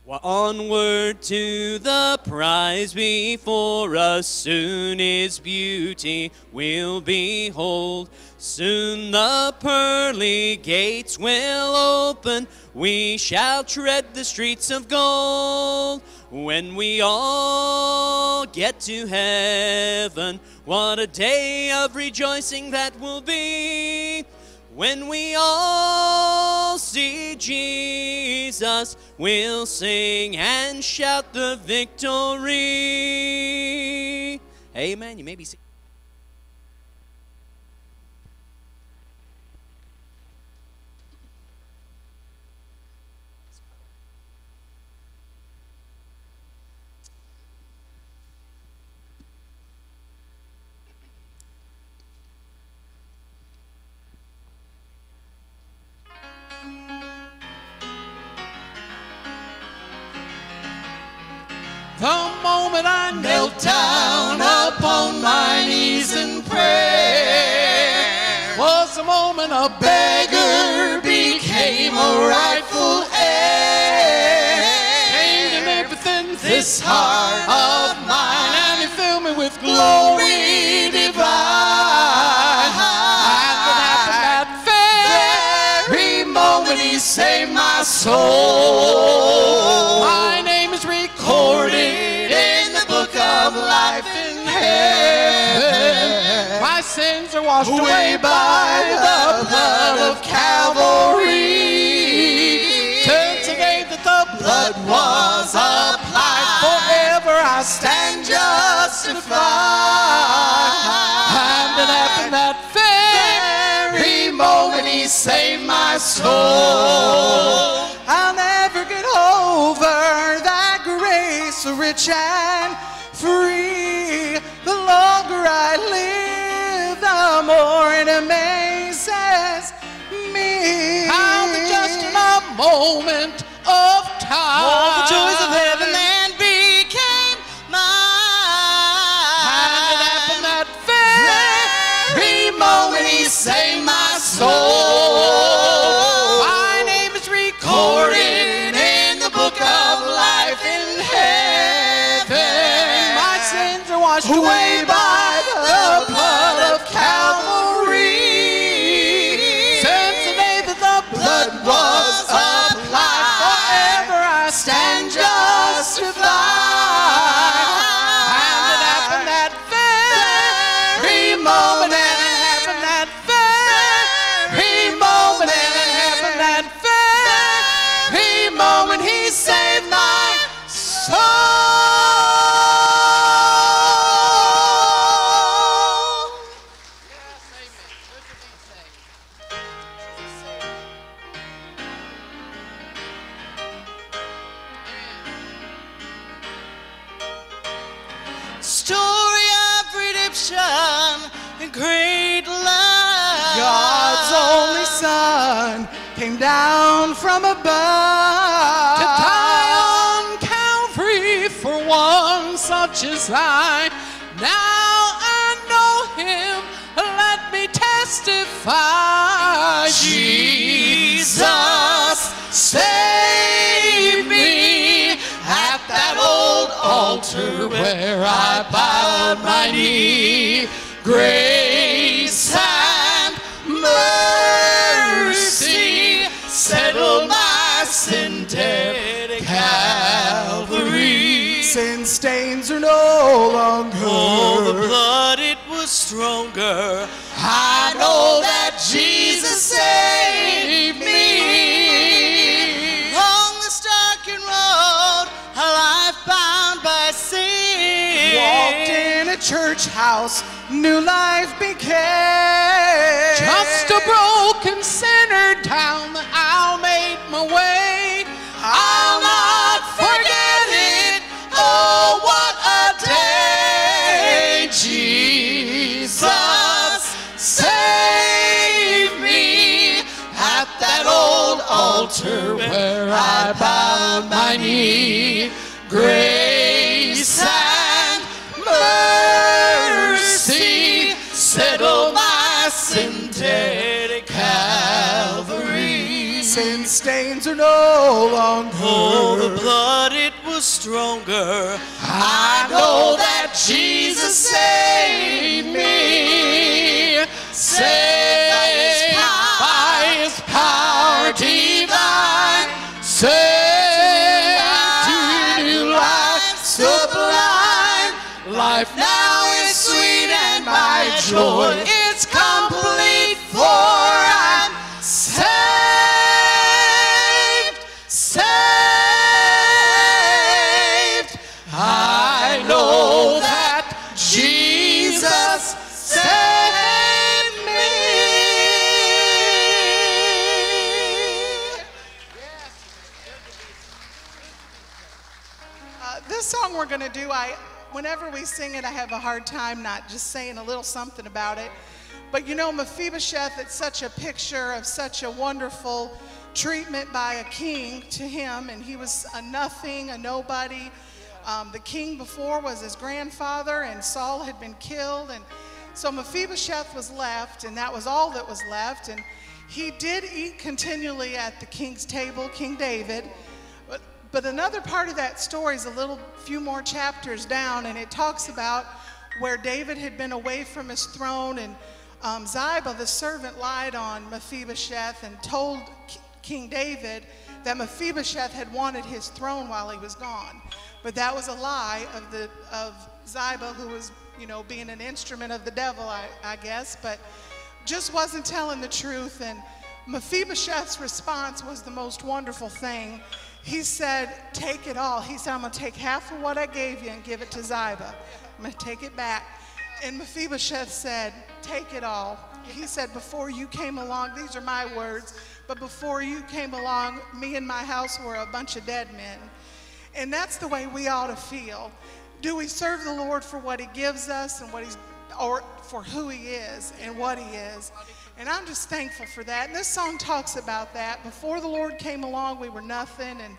Onward to the prize before us, soon His beauty we'll behold. Soon the pearly gates will open, we shall tread the streets of gold. When we all get to heaven, what a day of rejoicing that will be. When we all see Jesus, we'll sing and shout the victory. Amen. You may be seated. The moment I knelt down upon my knees in prayer was the moment a beggar became a rightful heir. Gained everything this heart of mine, and he filled me with glory divine. Happened that very moment he saved my soul. Sins are washed away by the blood of Calvary. Since the day that the blood was applied, forever I stand justified. And happened that very moment he saved my soul. I'll never get over that grace, rich and free. The longer I live, moment of time, All the joys of heaven then became mine. and it happened that very moment he saved my soul. My name is recorded in the book of life in heaven. My sins are washed away down from above to die on Calvary for one such as I. Now I know Him. Let me testify. Jesus saved me at that old altar where I bowed my knee. Grace my sin debt at Calvary. Sin stains are no longer. Oh, the blood, it was stronger. I know that Jesus saved me. On this darkened road, a life bound by sin. Walked in a church house, new life began. Are no longer. Oh, the blood, it was stronger. I know that Jesus saved me. Saved by his power divine. Saved to new life sublime. Life now is sweet and my joy going to do, I, whenever we sing it, I have a hard time not just saying a little something about it. But you know, Mephibosheth, it's such a picture of such a wonderful treatment by a king to him, and he was a nothing, a nobody. Um, the king before was his grandfather, and Saul had been killed, and so Mephibosheth was left, and that was all that was left. And he did eat continually at the king's table, King David. But, another part of that story is a little few more chapters down, and it talks about where David had been away from his throne, and um, Ziba, the servant, lied on Mephibosheth and told King David that Mephibosheth had wanted his throne while he was gone. But that was a lie of the of Ziba, who was, you know, being an instrument of the devil, I, I guess, but just wasn't telling the truth. And Mephibosheth's response was the most wonderful thing. He said, Take it all. He said, I'm going to take half of what I gave you and give it to Ziba. I'm going to take it back. And Mephibosheth said, Take it all. He said, Before you came along, these are my words, but before you came along, me and my house were a bunch of dead men. And that's the way we ought to feel. Do we serve the Lord for what He gives us and what He's, or for who He is and what He is? And I'm just thankful for that. And this song talks about that. Before the Lord came along, we were nothing. And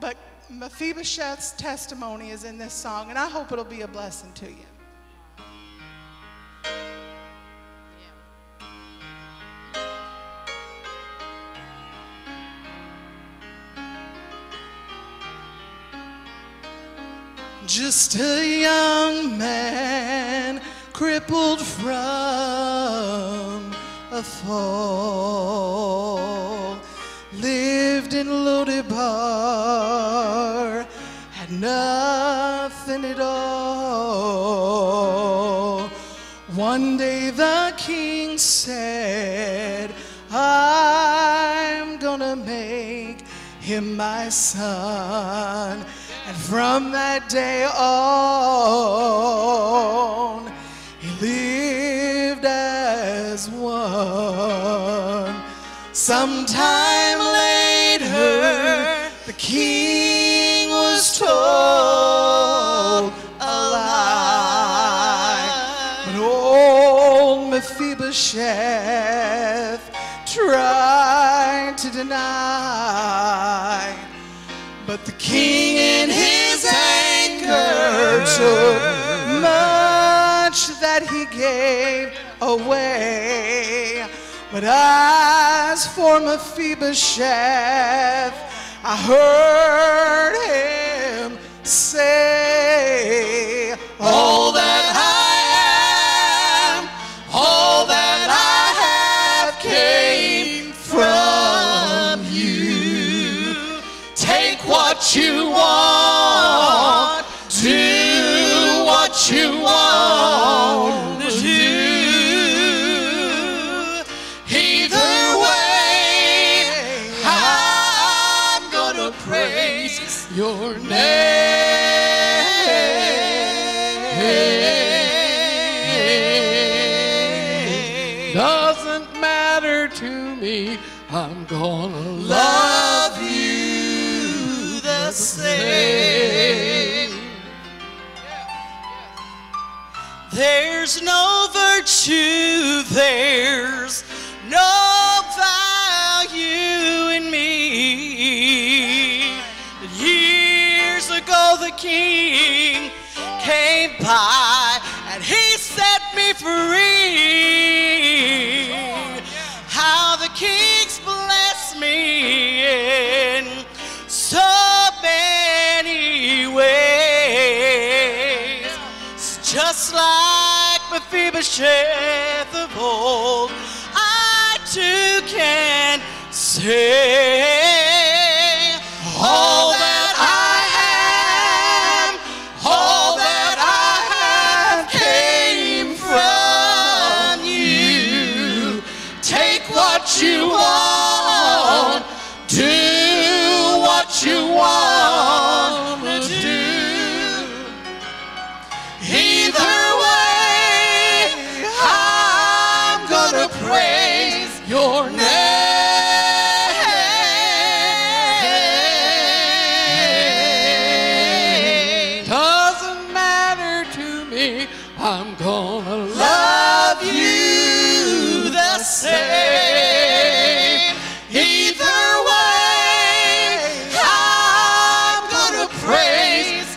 but Mephibosheth's testimony is in this song, and I hope it'll be a blessing to you. Just a young man crippled from a fall. Lived in Lodebar, had nothing at all. One day the king said, I'm gonna make him my son. And from that day on, one. Sometime later, the king was told a lie. But old Mephibosheth tried to deny. But the king in his anger took much that he gave away. But as for Mephibosheth, I heard him say, All that I am, all that I have came from you. Take what you want, There's no virtue, there's no value in me. Years ago, the king came by and he set me free. How the kings bless me Mephibosheth of old, I too can say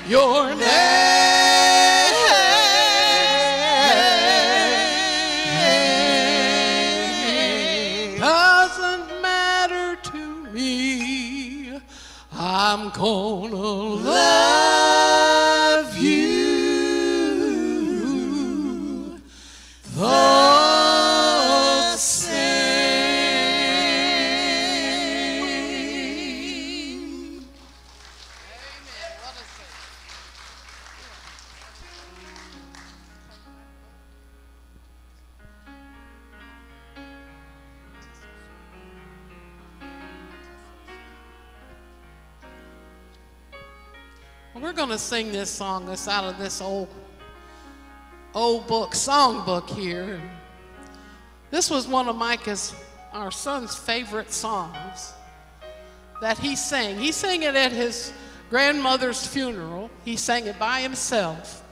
your name. Going to sing this song that's out of this old old book, song book here. This was one of Micah's, our son's favorite songs that he sang. He sang it at his grandmother's funeral. He sang it by himself.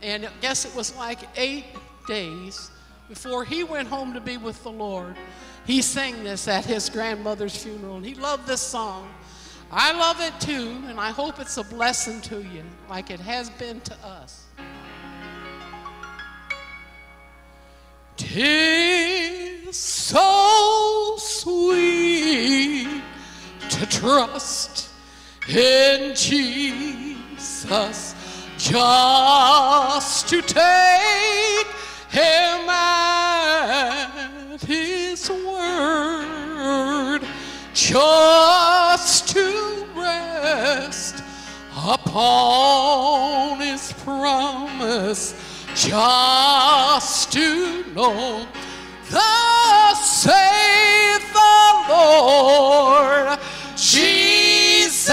And I guess it was like eight days before he went home to be with the Lord. He sang this at his grandmother's funeral. And he loved this song. I love it too, and I hope it's a blessing to you, like it has been to us. Tis so sweet to trust in Jesus, just to take Him at His word, just rest upon His promise, just to know thus saith the Lord, Jesus,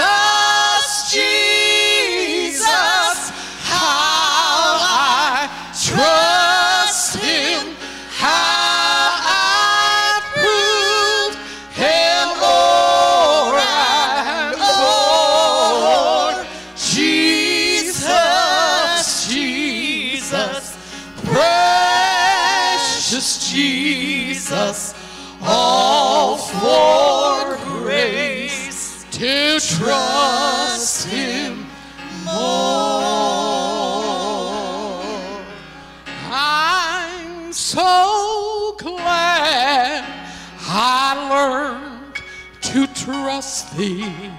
trust Thee.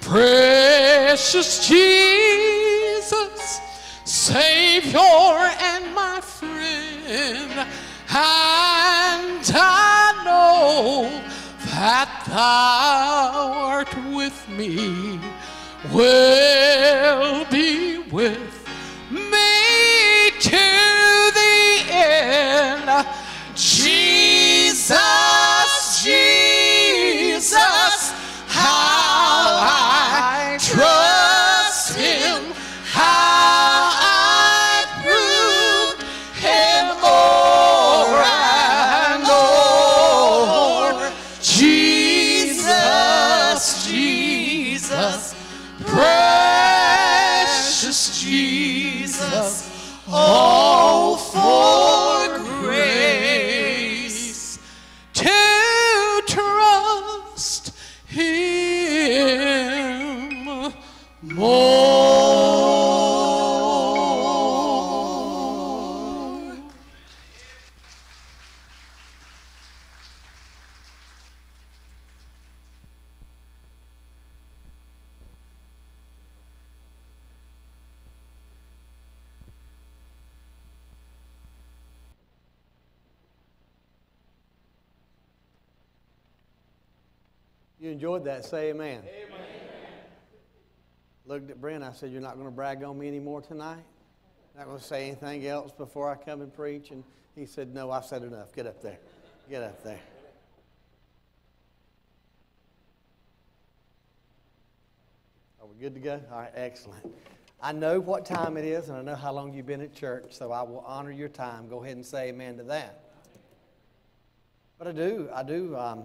Precious Jesus, Savior and my friend, and I know that Thou art with me, will be with me to the end. Jesus, Jesus, how that. Say amen. Amen. Looked at Brent. I said, You're not going to brag on me anymore tonight? Not going to say anything else before I come and preach? And he said, No, I've said enough. Get up there. Get up there. Are we good to go? All right, excellent. I know what time it is and I know how long you've been at church, so I will honor your time. Go ahead and say amen to that. But I do, I do um,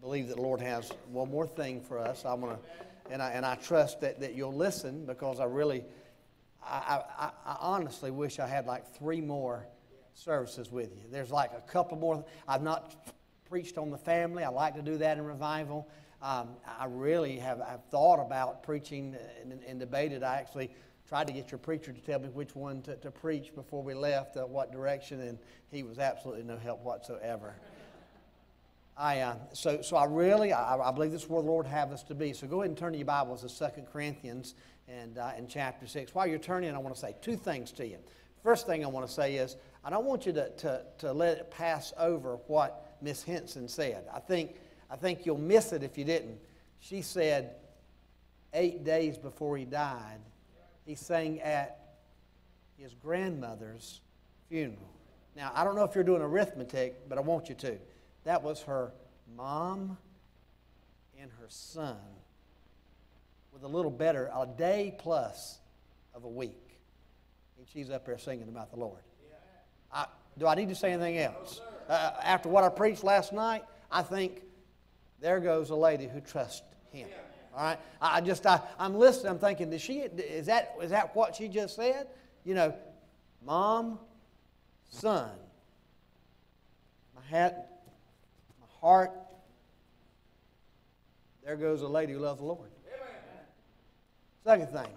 believe that the Lord has one more thing for us. I want to, and I, and I trust that, that you'll listen because I really, I, I, I honestly wish I had like three more services with you. There's like a couple more. I've not preached on the family. I like to do that in revival. Um, I really have I've thought about preaching and, and, debated. I actually tried to get your preacher to tell me which one to, to preach before we left, uh, what direction, and he was absolutely no help whatsoever. I, uh, so, so I really, I, I, believe this is where the Lord have us to be. So go ahead and turn to your Bibles to Second Corinthians and uh, in chapter 6. While you're turning, I want to say two things to you. First thing I want to say is, I don't want you to, to, to let it pass over what Miss Henson said. I think I think you'll miss it if you didn't. She said, eight days before he died, he sang at his grandmother's funeral. Now, I don't know if you're doing arithmetic, but I want you to. That was her mom and her son with a little better, a day plus of a week. And she's up there singing about the Lord. I, do I need to say anything else? Uh, after what I preached last night, I think there goes a lady who trusts him. All right. I just I, I'm listening. I'm thinking, is she? Is that is that what she just said? You know, mom, son. My hat, heart. There goes a lady who loves the Lord. Second thing,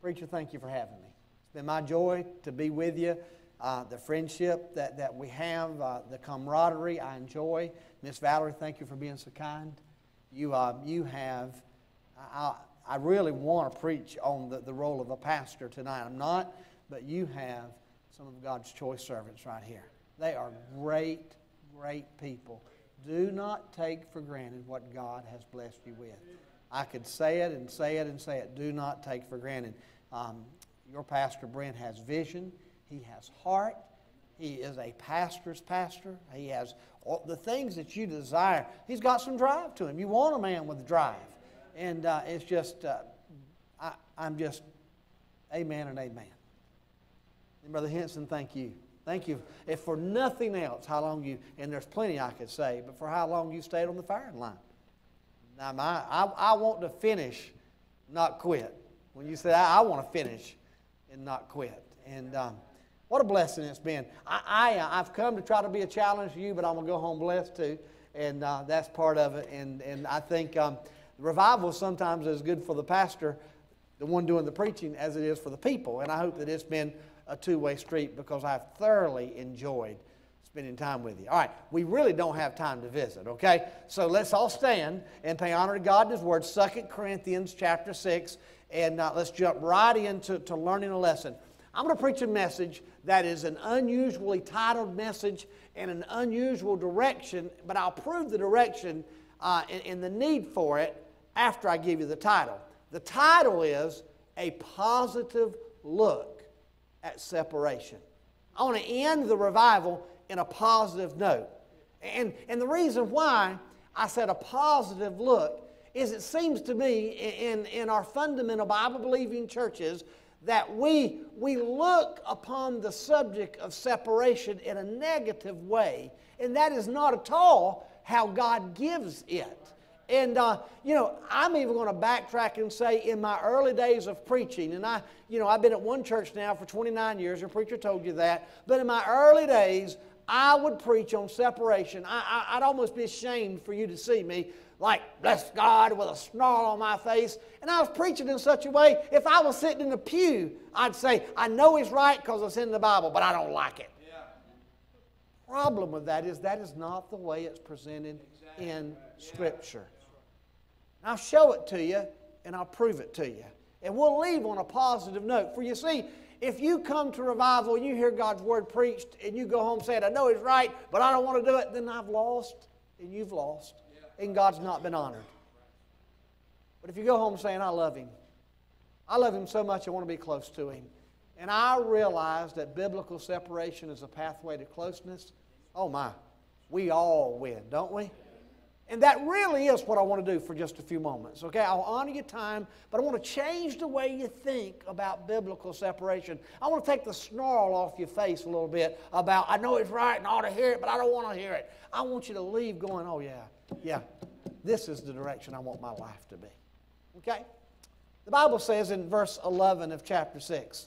preacher, thank you for having me. It's been my joy to be with you. Uh, the friendship that, that we have, uh, the camaraderie I enjoy. Miss Valerie, thank you for being so kind. You, uh, you have, I, I really want to preach on the, the role of a pastor tonight. I'm not, but you have some of God's choice servants right here. They are great, great people. Do not take for granted what God has blessed you with. I could say it and say it and say it. Do not take for granted. Um, your pastor, Brent, has vision. He has heart. He is a pastor's pastor. He has all the things that you desire. He's got some drive to him. You want a man with drive. And uh, it's just, uh, I, I'm just, amen and amen. And Brother Henson, thank you. Thank you. If for nothing else, how long you, and there's plenty I could say, but for how long you stayed on the firing line. Now, my, I, I want to finish, not quit. When you say, I, I want to finish and not quit. And um, what a blessing it's been. I, I, uh, I've come to try to be a challenge to you, but I'm going to go home blessed too. And uh, that's part of it. And, and I think um, revival sometimes is good for the pastor, the one doing the preaching, as it is for the people. And I hope that it's been a two way street because I've thoroughly enjoyed spending time with you. All right, we really don't have time to visit, okay? So let's all stand and pay honor to God and His Word, 2 Corinthians chapter 6, and uh, let's jump right into to learning a lesson. I'm going to preach a message that is an unusually titled message and an unusual direction, but I'll prove the direction uh, and, and the need for it after I give you the title. The title is A Positive Look at Separation. I want to end the revival in a positive note. And, and the reason why I said a positive look is it seems to me in, in our fundamental Bible believing churches that we, we look upon the subject of separation in a negative way, and that is not at all how God gives it. And, uh, you know, I'm even going to backtrack and say in my early days of preaching, and I, you know, I've been at one church now for 29 years, your preacher told you that, but in my early days, I would preach on separation. I, I, I'd almost be ashamed for you to see me like, bless God, with a snarl on my face. And I was preaching in such a way, if I was sitting in the pew, I'd say, I know He's right because it's in the Bible, but I don't like it. Problem with that is that is not the way it's presented in Scripture. I'll show it to you and I'll prove it to you. And we'll leave on a positive note. For you see, if you come to revival and you hear God's word preached and you go home saying, I know He's right, but I don't want to do it, then I've lost and you've lost and God's not been honored. But if you go home saying, I love him, I love him so much I want to be close to him, and I realize that biblical separation is a pathway to closeness, oh my, we all win, don't we? And that really is what I want to do for just a few moments. Okay, I'll honor your time, but I want to change the way you think about biblical separation. I want to take the snarl off your face a little bit about, I know it's right and I ought to hear it, but I don't want to hear it. I want you to leave going, oh, yeah, yeah, this is the direction I want my life to be. Okay? The Bible says in verse 11 of chapter 6,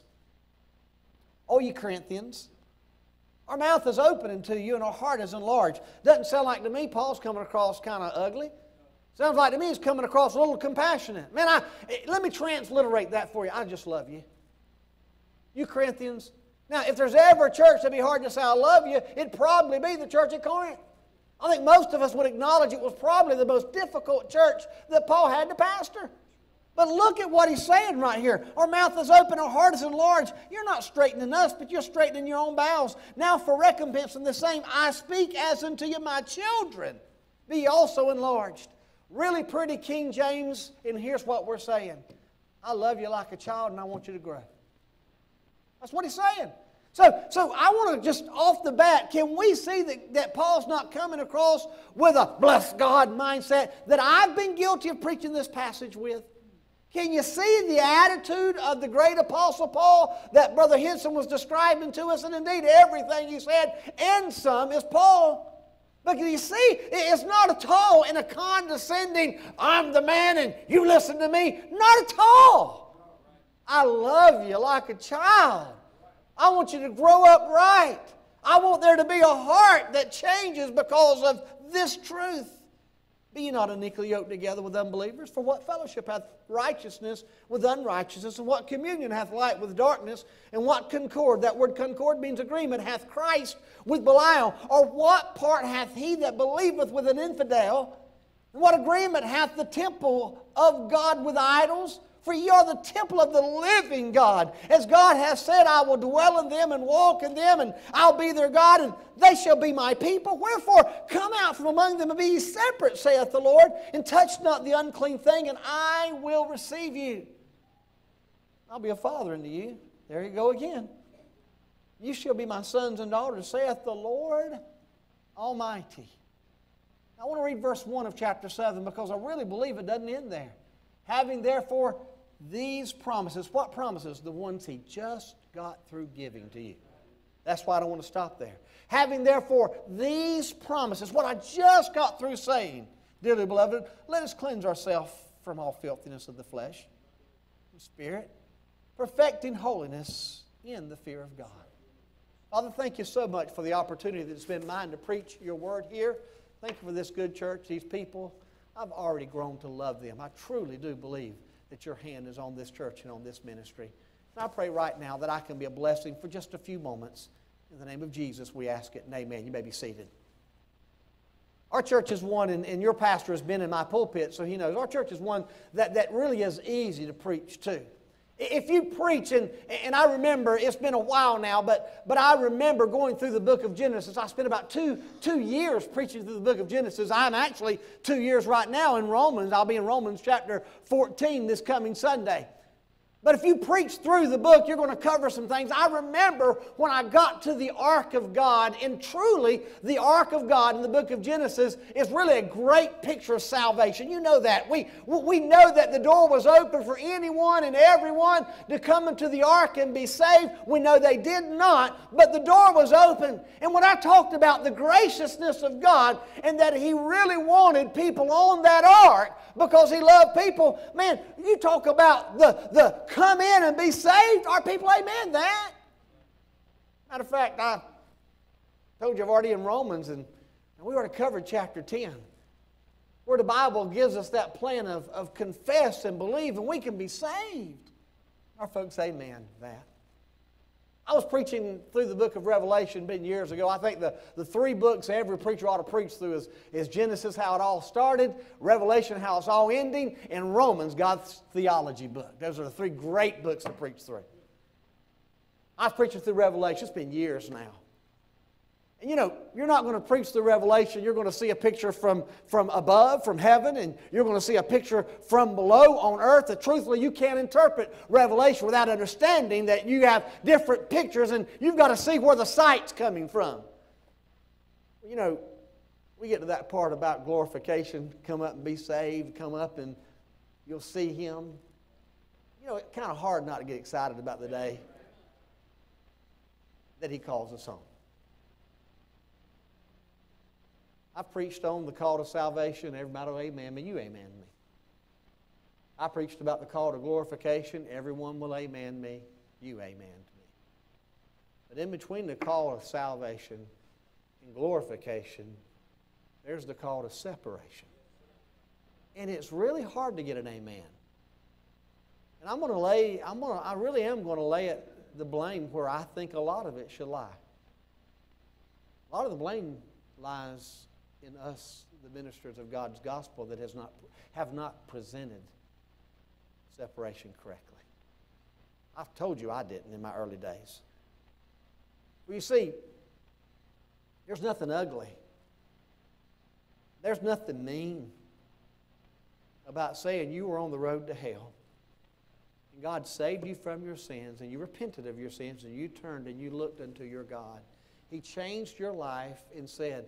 O ye Corinthians, our mouth is open unto you and our heart is enlarged. Doesn't sound like to me Paul's coming across kind of ugly. Sounds like to me he's coming across a little compassionate. Man, I, eh, let me transliterate that for you. I just love you. You Corinthians. Now, if there's ever a church that'd be hard to say I love you, it'd probably be the church at Corinth. I think most of us would acknowledge it was probably the most difficult church that Paul had to pastor. But look at what he's saying right here. Our mouth is open, our heart is enlarged. You're not straightening us, but you're straightening your own bowels. Now, for recompense in the same, I speak as unto you, my children, be also enlarged. Really pretty King James, and here's what we're saying I love you like a child, and I want you to grow. That's what he's saying. So, so I want to just off the bat, can we see that, that Paul's not coming across with a bless God mindset that I've been guilty of preaching this passage with? Can you see the attitude of the great Apostle Paul that Brother Henson was describing to us? And indeed, everything he said and some is Paul. But can you see, it's not at all in a condescending, I'm the man and you listen to me. Not at all. I love you like a child. I want you to grow up right. I want there to be a heart that changes because of this truth. Be ye not unequally yoked together with unbelievers. For what fellowship hath righteousness with unrighteousness? And what communion hath light with darkness? And what concord? That word concord means agreement. Hath Christ with Belial? Or what part hath he that believeth with an infidel? And what agreement hath the temple of God with idols? For ye are the temple of the living God. As God has said, I will dwell in them and walk in them, and I'll be their God, and they shall be my people. Wherefore, come out from among them and be separate, saith the Lord, and touch not the unclean thing, and I will receive you. I'll be a father unto you. There you go again. You shall be my sons and daughters, saith the Lord Almighty. I want to read verse 1 of chapter 7 because I really believe it doesn't end there. Having therefore these promises. What promises? The ones he just got through giving to you. That's why I don't want to stop there. Having therefore these promises, what I just got through saying, dearly beloved, let us cleanse ourselves from all filthiness of the flesh and spirit, perfecting holiness in the fear of God. Father, thank you so much for the opportunity that's been mine to preach your word here. Thank you for this good church, these people. I've already grown to love them. I truly do believe that your hand is on this church and on this ministry. And I pray right now that I can be a blessing for just a few moments. In the name of Jesus, we ask it, and amen. You may be seated. Our church is one, and, and your pastor has been in my pulpit, so he knows. Our church is one that, that really is easy to preach to. If you preach, and, and I remember, it's been a while now, but, but I remember going through the book of Genesis. I spent about two, two years preaching through the book of Genesis. I'm actually two years right now in Romans. I'll be in Romans chapter 14 this coming Sunday. But if you preach through the book, you're going to cover some things. I remember when I got to the Ark of God, and truly, the Ark of God in the book of Genesis is really a great picture of salvation. You know that. We, we know that the door was open for anyone and everyone to come into the Ark and be saved. We know they did not, but the door was open. And when I talked about the graciousness of God and that He really wanted people on that Ark because He loved people, man, you talk about the, the come in and be saved? Are people amen that? Matter of fact, I told you I've already in Romans, and, and we already covered chapter 10, where the Bible gives us that plan of, of confess and believe, and we can be saved. Our folks amen that. I was preaching through the book of Revelation been years ago. I think the, the three books every preacher ought to preach through is, is Genesis, how it all started, Revelation, how it's all ending, and Romans, God's theology book. Those are the three great books to preach through. I've preached through Revelation. It's been years now. You know, you're not going to preach the revelation. You're going to see a picture from, from above, from heaven, and you're going to see a picture from below on earth. That truthfully, you can't interpret revelation without understanding that you have different pictures and you've got to see where the sight's coming from. You know, we get to that part about glorification come up and be saved, come up and you'll see Him. You know, it's kind of hard not to get excited about the day that He calls us home. I've preached on the call to salvation. Everybody will amen me. You amen me. I preached about the call to glorification. Everyone will amen me. You amen me. But in between the call of salvation and glorification, there's the call to separation. And it's really hard to get an amen. And I'm going to lay, I'm going to, I really am going to lay it, the blame where I think a lot of it should lie. A lot of the blame lies in us, the ministers of God's gospel, that has not, have not presented separation correctly. I've told you I didn't in my early days. Well, you see, there's nothing ugly. There's nothing mean about saying you were on the road to hell. And God saved you from your sins, and you repented of your sins, and you turned and you looked unto your God. He changed your life and said,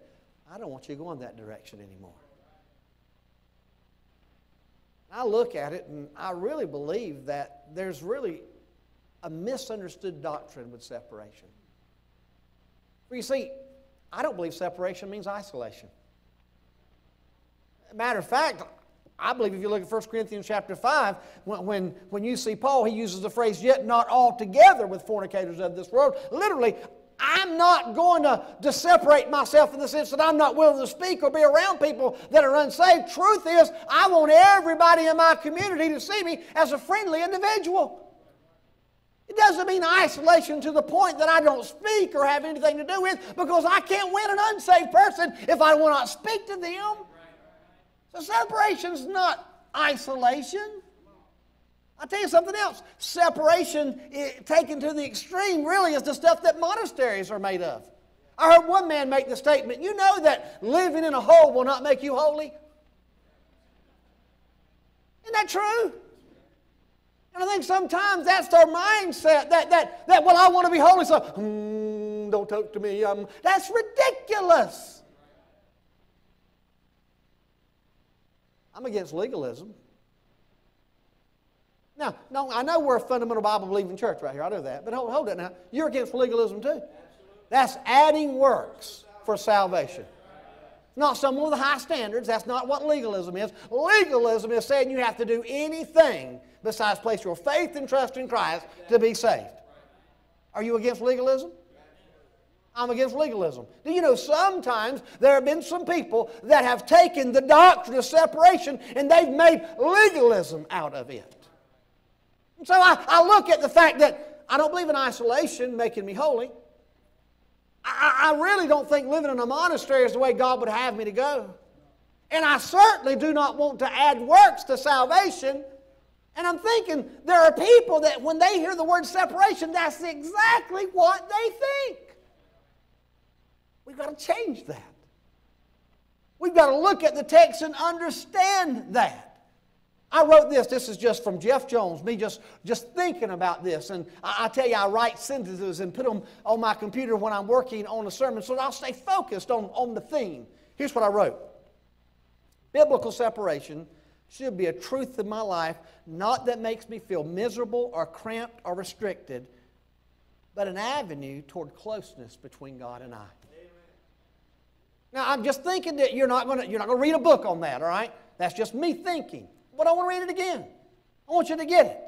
I don't want you going that direction anymore. I look at it and I really believe that there's really a misunderstood doctrine with separation. For you see, I don't believe separation means isolation. Matter of fact, I believe if you look at 1 Corinthians chapter 5, when, when, when you see Paul, he uses the phrase, yet not altogether with fornicators of this world. Literally, I'm not going to, to separate myself in the sense that I'm not willing to speak or be around people that are unsaved. Truth is, I want everybody in my community to see me as a friendly individual. It doesn't mean isolation to the point that I don't speak or have anything to do with because I can't win an unsaved person if I will not speak to them. So separation is not isolation. I'll tell you something else. Separation taken to the extreme really is the stuff that monasteries are made of. I heard one man make the statement you know that living in a hole will not make you holy? Isn't that true? And I think sometimes that's their mindset that, that, that well, I want to be holy, so mm, don't talk to me. Um, that's ridiculous. I'm against legalism. Now, no, I know we're a fundamental Bible believing church right here. I know that. But hold, hold it now. You're against legalism too. That's adding works for salvation. Not someone with high standards. That's not what legalism is. Legalism is saying you have to do anything besides place your faith and trust in Christ to be saved. Are you against legalism? I'm against legalism. Do you know sometimes there have been some people that have taken the doctrine of separation and they've made legalism out of it. So I, I look at the fact that I don't believe in isolation making me holy. I, I really don't think living in a monastery is the way God would have me to go. And I certainly do not want to add works to salvation. And I'm thinking there are people that when they hear the word separation, that's exactly what they think. We've got to change that. We've got to look at the text and understand that. I wrote this. This is just from Jeff Jones, me just, just thinking about this. And I, I, tell you, I write sentences and put them on my computer when I'm working on a sermon so that I'll stay focused on, on the theme. Here's what I wrote Biblical separation should be a truth in my life, not that makes me feel miserable or cramped or restricted, but an avenue toward closeness between God and I. Now, I'm just thinking that you're not going to you're not going to read a book on that, all right? That's just me thinking. But I want to read it again. I want you to get it.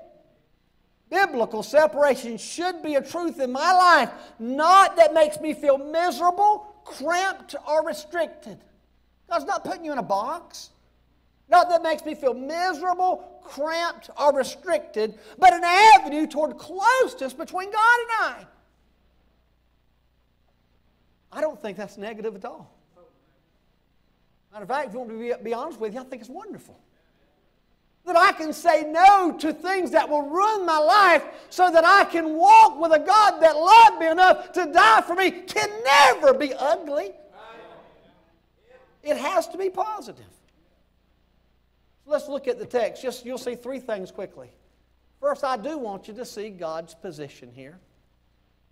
Biblical separation should be a truth in my life, not that makes me feel miserable, cramped, or restricted. God's not putting you in a box. Not that makes me feel miserable, cramped, or restricted, but an avenue toward closeness between God and I. I don't think that's negative at all. Matter of fact, if you want to be, honest with you, I think it's wonderful that I can say no to things that will ruin my life so that I can walk with a God that loved me enough to die for me can never be ugly. It has to be positive. Let's look at the text. Just you'll see three things quickly. First, I do want you to see God's position here.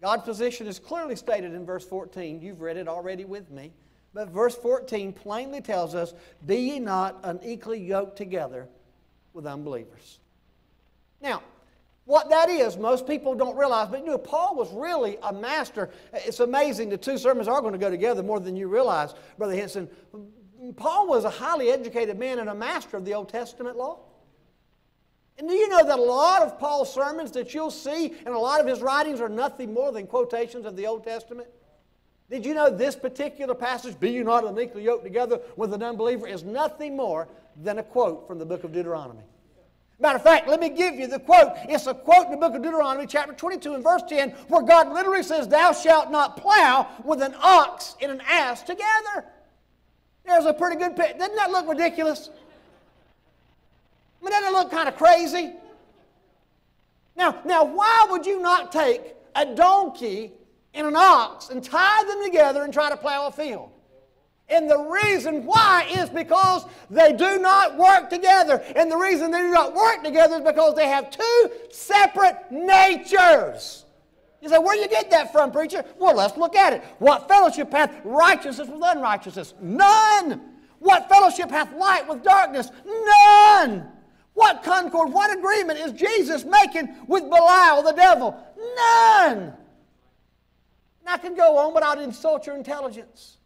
God's position is clearly stated in verse 14. You've read it already with me. But verse 14 plainly tells us, Be ye not unequally yoked together with unbelievers. Now, what that is, most people don't realize, but you know, Paul was really a master. It's amazing the two sermons are going to go together more than you realize, Brother Henson. Paul was a highly educated man and a master of the Old Testament law. And do you know that a lot of Paul's sermons that you'll see and a lot of his writings are nothing more than quotations of the Old Testament? Did you know this particular passage, be you not unequally yoked together with an unbeliever, is nothing more than a quote from the book of Deuteronomy? Matter of fact, let me give you the quote. It's a quote in the book of Deuteronomy, chapter 22, and verse 10, where God literally says, Thou shalt not plow with an ox and an ass together. There's a pretty good picture. Doesn't that look ridiculous? I mean, doesn't it look kind of crazy? Now, now, why would you not take a donkey and an ox and tie them together and try to plow a field? And the reason why is because they do not work together. And the reason they do not work together is because they have two separate natures. You say, where do you get that from, preacher? Well, let's look at it. What fellowship hath righteousness with unrighteousness? None. What fellowship hath light with darkness? None. What concord, what agreement is Jesus making with Belial the devil? None. And I can go on, but I'd insult your intelligence.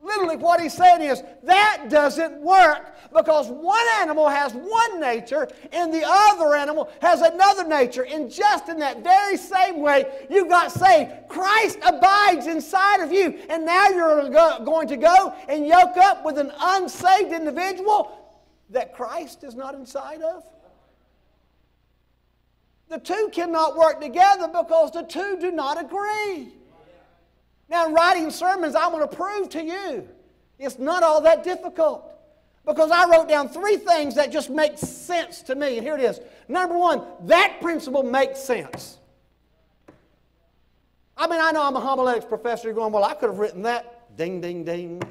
Literally, what he's saying is that doesn't work because one animal has one nature and the other animal has another nature. And just in that very same way, you got saved. Christ abides inside of you, and now you're going to go and yoke up with an unsaved individual that Christ is not inside of. The two cannot work together because the two do not agree. Now, in writing sermons, I want to prove to you it's not all that difficult. Because I wrote down three things that just make sense to me. And here it is. Number one, that principle makes sense. I mean, I know I'm a homiletics professor. You're going, well, I could have written that. Ding, ding, ding.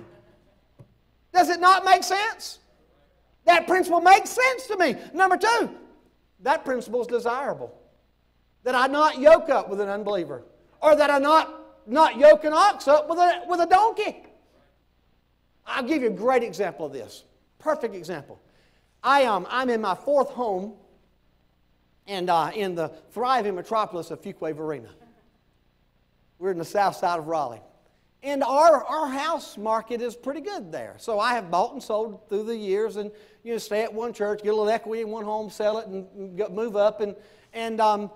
Does it not make sense? That principle makes sense to me. Number two, that principle is desirable. That I not yoke up with an unbeliever, or that I not not yoke an ox up with a, with a donkey. I'll give you a great example of this. Perfect example. I, um, I'm in my fourth home and uh, in the thriving metropolis of Fuquay-Varina. We're in the south side of Raleigh. And our, our house market is pretty good there. So I have bought and sold through the years and, you know, stay at one church, get a little equity in one home, sell it, and move up. And, and um,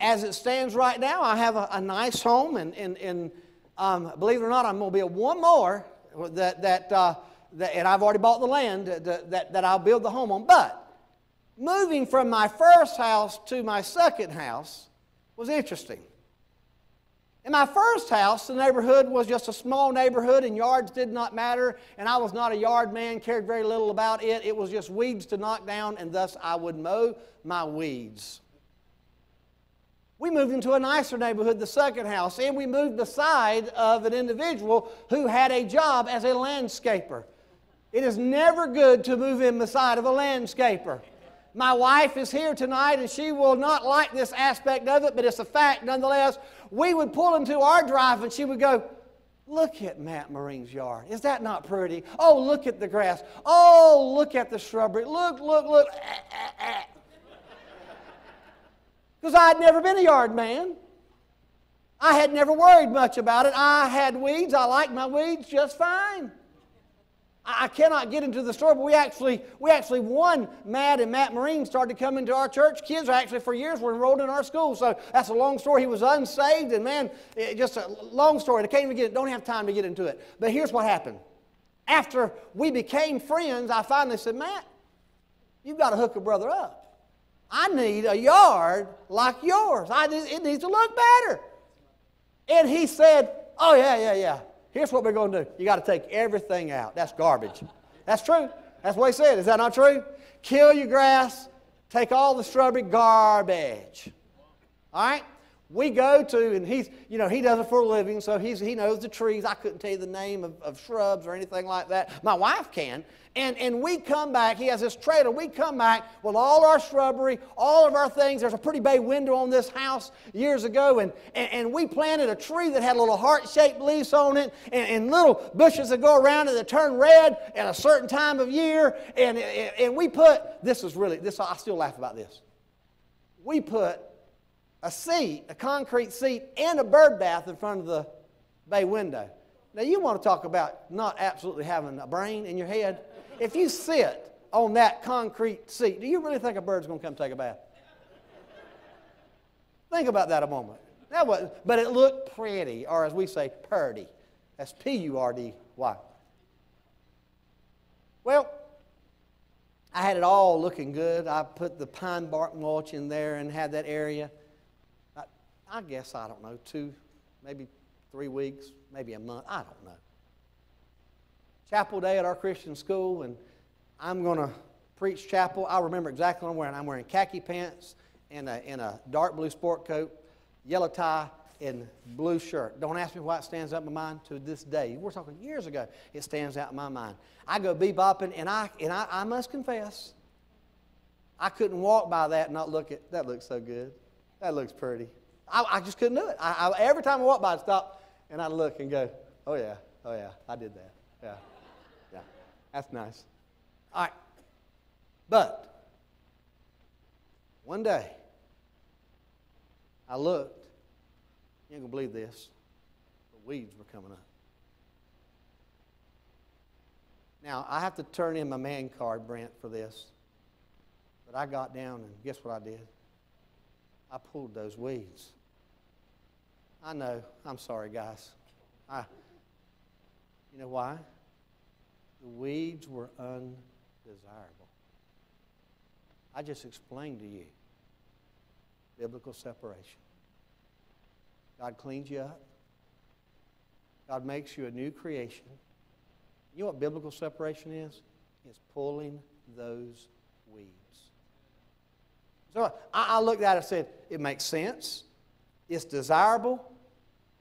as it stands right now, I have a, a nice home, and, and, and um, believe it or not, I'm going to build one more that, that, uh, that, and I've already bought the land that, that, that I'll build the home on. But moving from my first house to my second house was interesting. In my first house, the neighborhood was just a small neighborhood and yards did not matter, and I was not a yard man, cared very little about it. It was just weeds to knock down, and thus I would mow my weeds. We moved into a nicer neighborhood, the second house, and we moved beside of an individual who had a job as a landscaper. It is never good to move in beside of a landscaper. My wife is here tonight and she will not like this aspect of it, but it's a fact nonetheless. We would pull into our drive and she would go, Look at Matt Marine's yard. Is that not pretty? Oh, look at the grass. Oh, look at the shrubbery. Look, look, look. Because I had never been a yard man. I had never worried much about it. I had weeds. I liked my weeds just fine. I cannot get into the story, but we actually, we actually, one Matt and Matt Marine started to come into our church. Kids are actually for years were enrolled in our school. So that's a long story. He was unsaved, and man, just a long story. I can't even get, don't have time to get into it. But here's what happened. After we became friends, I finally said, Matt, you've got to hook a brother up. I need a yard like yours. I, it needs to look better. And he said, Oh, yeah, yeah, yeah. Here's what we're going to do. You got to take everything out. That's garbage. That's true. That's what he said. Is that not true? kill your grass, take all the shrubbery garbage. All right? We go to, and he's, you know, he does it for a living, so he's, he knows the trees. I couldn't tell you the name of, of shrubs or anything like that. My wife can. And, and we come back, he has this trailer. We come back with all our shrubbery, all of our things. There's a pretty bay window on this house years ago, and, and, and we planted a tree that had little heart shaped leaves on it, and, and little bushes that go around it that turn red at a certain time of year. And, and we put, this is really, this I still laugh about this. We put a seat, a concrete seat, and a bird bath in front of the bay window. Now, you want to talk about not absolutely having a brain in your head? If you sit on that concrete seat, do you really think a bird's going to come take a bath? Think about that a moment. That was, but it looked pretty, or as we say, purdy. That's P U R D Y. Well, I had it all looking good. I put the pine bark mulch in there and had that area. I, guess, I don't know, two, maybe three weeks, maybe a month. I don't know chapel day at our Christian school, and I'm going to preach chapel. I remember exactly what I'm wearing. I'm wearing khaki pants and a, and a dark blue sport coat, yellow tie, and blue shirt. Don't ask me why it stands out in my mind to this day. We're talking years ago. It stands out in my mind. I go bebopping, and I and I, I must confess, I couldn't walk by that and not look at that. Looks so good. That looks pretty. I, I just couldn't do it. I, I, every time I walked by, I'd stop and I'd look and go, "Oh yeah, oh yeah, I did that. Yeah, Yeah." That's nice. All right. But one day, I looked. You ain't going to believe this. The weeds were coming up. Now, I have to turn in my man card, Brent, for this. But I got down and guess what I did? I pulled those weeds. I know. I'm sorry, guys. I, you know why? The weeds were undesirable. I just explained to you biblical separation. God cleans you up. God makes you a new creation. You know what biblical separation is? It's pulling those weeds. So I, I looked at it and said, it makes sense. It's desirable.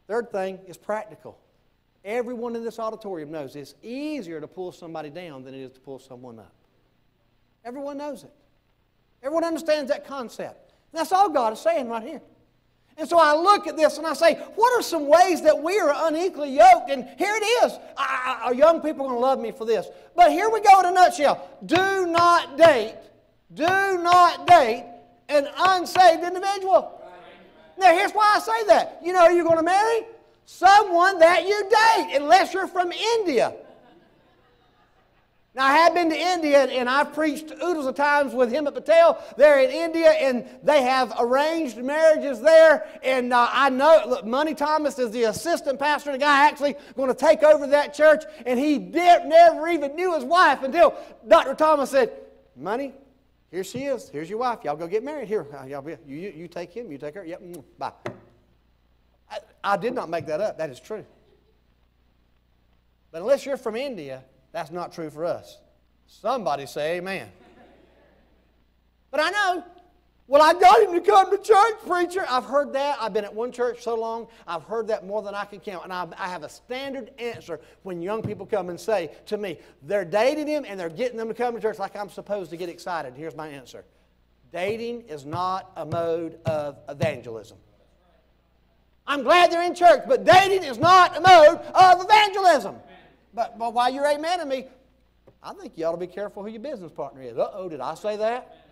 Third thing is practical. Everyone in this auditorium knows it's easier to pull somebody down than it is to pull someone up. Everyone knows it. Everyone understands that concept. That's all God is saying right here. And so I look at this and I say, what are some ways that we are unequally yoked? And here it is. I, our young people are going to love me for this. But here we go in a nutshell. Do not date, do not date an unsaved individual. Now, here's why I say that. You know who you're going to marry? someone that you date, unless you're from India. Now, I have been to India and I've preached oodles of times with him at Patel there in India, and they have arranged marriages there. And uh, I know, look, Money Thomas is the assistant pastor, the guy actually going to take over that church, and he did, never even knew his wife until Dr. Thomas said, Money, here she is. Here's your wife. Y'all go get married. Here, uh, y'all be, you, you, take him, you take her. Yep, mm, bye. I, I did not make that up. That is true. But unless you're from India, that's not true for us. Somebody say amen. But I know. Well, I got him to come to church, preacher. I've heard that. I've been at one church so long, I've heard that more than I can count. And I, I have a standard answer when young people come and say to me, they're dating him and they're getting them to come to church like I'm supposed to get excited. Here's my answer Dating is not a mode of evangelism. I'm glad they're in church, but dating is not a mode of evangelism. But, but while you're amening me, I think you ought to be careful who your business partner is. Uh oh, did I say that?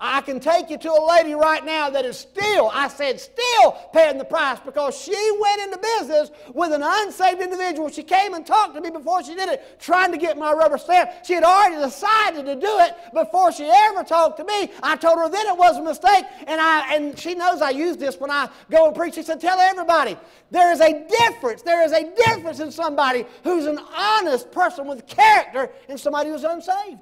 I can take you to a lady right now that is still, I said still, paying the price because she went into business with an unsaved individual. She came and talked to me before she did it, trying to get my rubber stamp. She had already decided to do it before she ever talked to me. I told her then it was a mistake, and, I, and she knows I use this when I go and preach. She said, Tell everybody, there is a difference. There is a difference in somebody who's an honest person with character and somebody who's unsaved.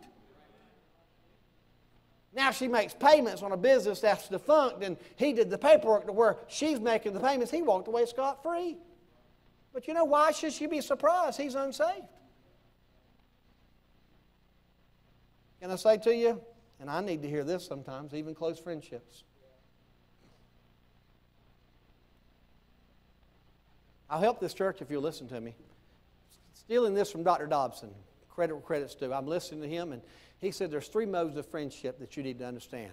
Now she makes payments on a business that's defunct, and he did the paperwork to where she's making the payments. He walked away scot free. But you know, why should she be surprised? He's unsaved. Can I say to you, and I need to hear this sometimes, even close friendships. I'll help this church if you'll listen to me. Stealing this from Dr. Dobson, credit where credit's due. I'm listening to him, and he said there's three modes of friendship that you need to understand.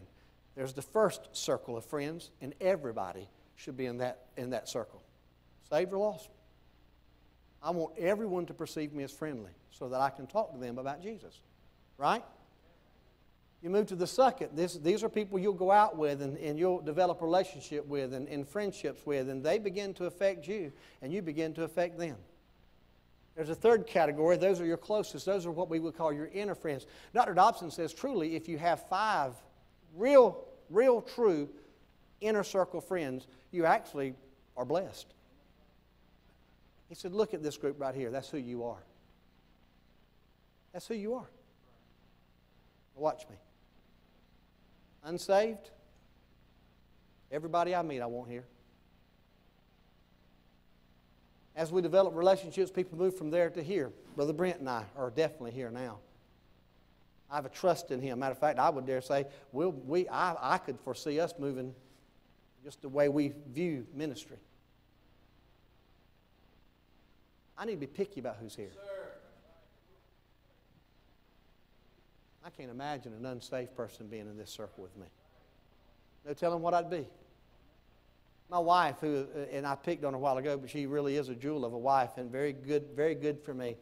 There's the first circle of friends, and everybody should be in that, in that circle. Saved or lost. I want everyone to perceive me as friendly so that I can talk to them about Jesus. Right? You move to the second. This, these are people you'll go out with and, and you'll develop a relationship with and, and friendships with, and they begin to affect you, and you begin to affect them. There's a third category. Those are your closest. Those are what we would call your inner friends. Dr. Dobson says truly, if you have five real, real, true inner circle friends, you actually are blessed. He said, Look at this group right here. That's who you are. That's who you are. Watch me. Unsaved, everybody I meet, I want here. As we develop relationships, people move from there to here. Brother Brent and I are definitely here now. I have a trust in him. Matter of fact, I would dare say we'll, we, I, I could foresee us moving just the way we view ministry. I need to be picky about who's here. I can't imagine an unsafe person being in this circle with me. No telling what I'd be. My wife, who uh, and I picked on her a while ago, but she really is a jewel of a wife and very good, very good for me.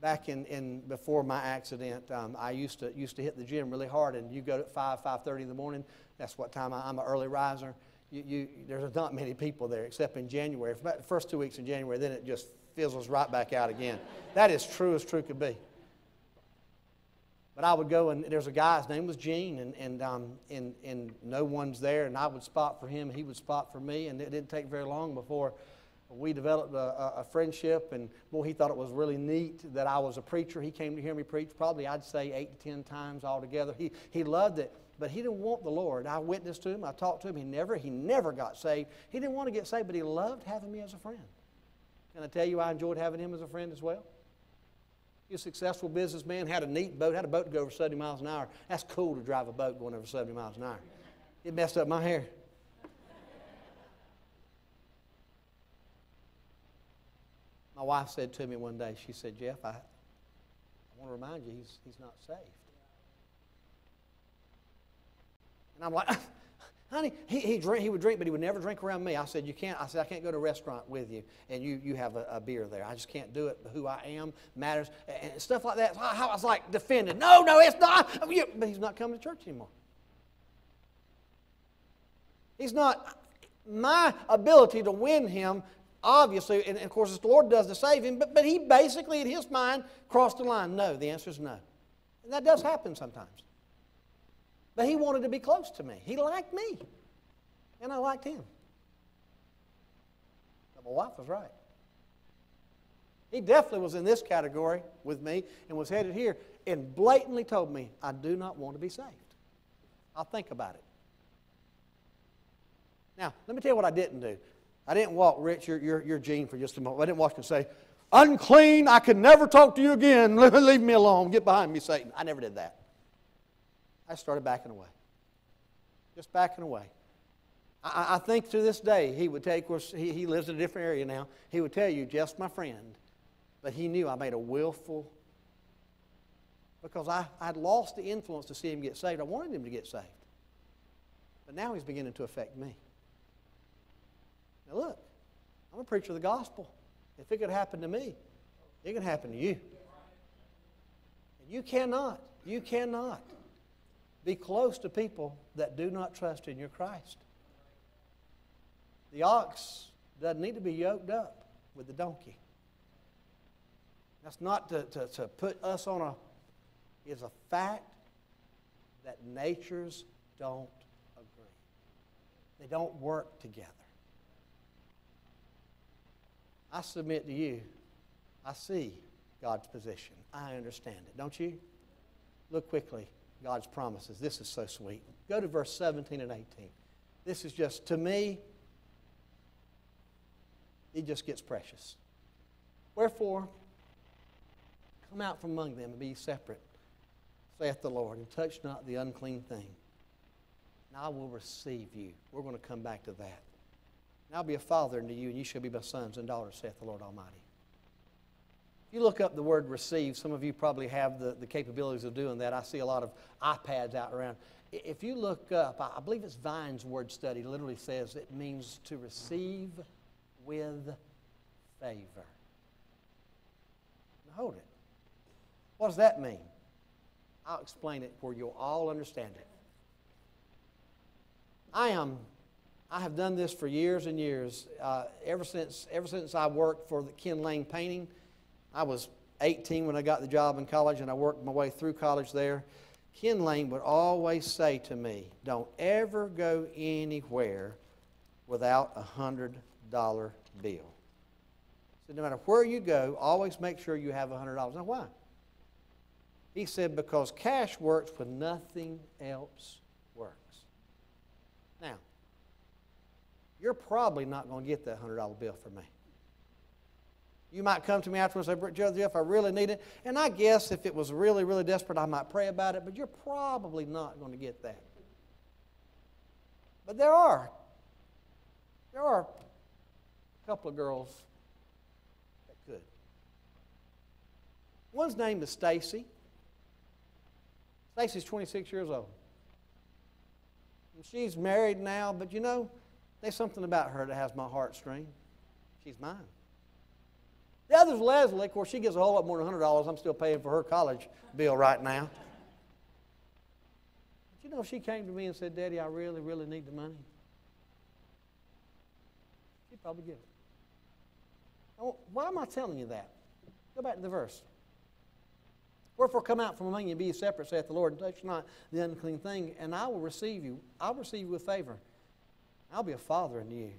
Back in, in before my accident, um, I used to used to hit the gym really hard, and you go at five five thirty in the morning. That's what time I, am an early riser. You, you, there's not many people there except in January. For about the first two weeks in January, then it just fizzles right back out again. That is true as true could be. But I would go, and there's a guy, his name was Gene, and, and, um, and, and no one's there, and I would spot for him, he would spot for me, and it didn't take very long before we developed a, a, friendship, and boy, he thought it was really neat that I was a preacher. He came to hear me preach probably, I'd say, eight to ten times altogether. He, he loved it, but he didn't want the Lord. I witnessed to him, I talked to him. He never, he never got saved. He didn't want to get saved, but he loved having me as a friend. Can I tell you I enjoyed having him as a friend as well? He's a successful businessman, had a neat boat, had a boat to go over 70 miles an hour. That's cool to drive a boat going over 70 miles an hour. It messed up my hair. My wife said to me one day, she said, Jeff, I, I want to remind you, he's, he's not saved. And I'm like, Honey, he, he, drink, he would drink, but he would never drink around me. I said, You can't. I said, I can't go to a restaurant with you and you, you have a, a beer there. I just can't do it. Who I am matters. And stuff like that. So I, I was like defending. No, no, it's not. But he's not coming to church anymore. He's not. My ability to win him, obviously, and of course, it's the Lord does to save him, but, but he basically, in his mind, crossed the line. No, the answer is no. And that does happen sometimes. But he wanted to be close to me. He liked me. And I liked him. But my wife was right. He definitely was in this category with me and was headed here and blatantly told me, I do not want to be saved. I'll think about it. Now, let me tell you what I didn't do. I didn't walk, Rich, your, your, your Gene, for just a moment. I didn't walk and say, unclean, I can never talk to you again. Leave me alone. Get behind me, Satan. I never did that. I started backing away. Just backing away. I, I think to this day, he would take, he, he lives in a different area now, he would tell you, just my friend. But he knew I made a willful, because I, I'd lost the influence to see him get saved. I wanted him to get saved. But now he's beginning to affect me. Now look, I'm a preacher of the gospel. If it could happen to me, it can happen to you. And you cannot, you cannot be close to people that do not trust in your Christ. The ox doesn't need to be yoked up with the donkey. That's not to, to, to put us on a, is a fact that natures don't agree. They don't work together. I submit to you, I see God's position. I understand it. Don't you? Look quickly God's promises. This is so sweet. Go to verse 17 and 18. This is just, to me, it just gets precious. Wherefore, come out from among them and be separate, saith the Lord, and touch not the unclean thing. And I will receive you. We're going to come back to that. And I'll be a father unto you, and you shall be my sons and daughters, saith the Lord Almighty. You look up the word receive, some of you probably have the, the capabilities of doing that. I see a lot of iPads out around. If you look up, I believe it's Vine's word study, literally says it means to receive with favor. Now hold it. What does that mean? I'll explain it for you'll all understand it. I am. I have done this for years and years. Uh, ever since ever since I worked for the Ken Lane Painting, I was 18 when I got the job in college, and I worked my way through college there. Ken Lane would always say to me, "Don't ever go anywhere without a hundred dollar bill." So no matter where you go, always make sure you have a hundred dollars. Now why? He said, because cash works when nothing else works. Now, you're probably not going to get that $100 bill from me. You might come to me afterwards and say, Joe, Jeff, I really need it. And I guess if it was really, really desperate, I might pray about it, but you're probably not going to get that. But there are. There are a couple of girls that could. One's name is Stacy. Stacy's 26 years old. And she's married now, but you know, there's something about her that has my heartstring. She's mine. The other's Leslie. Of course, she gets a whole lot more than $100. I'm still paying for her college bill right now. But you know, she came to me and said, Daddy, I really, really need the money. She'd probably give it. Why am I telling you that? Go back to the verse. Wherefore come out from among you and be separate, saith the Lord, and touch not the unclean thing, and I will receive you. I'll receive you with favor. I'll be a father unto you.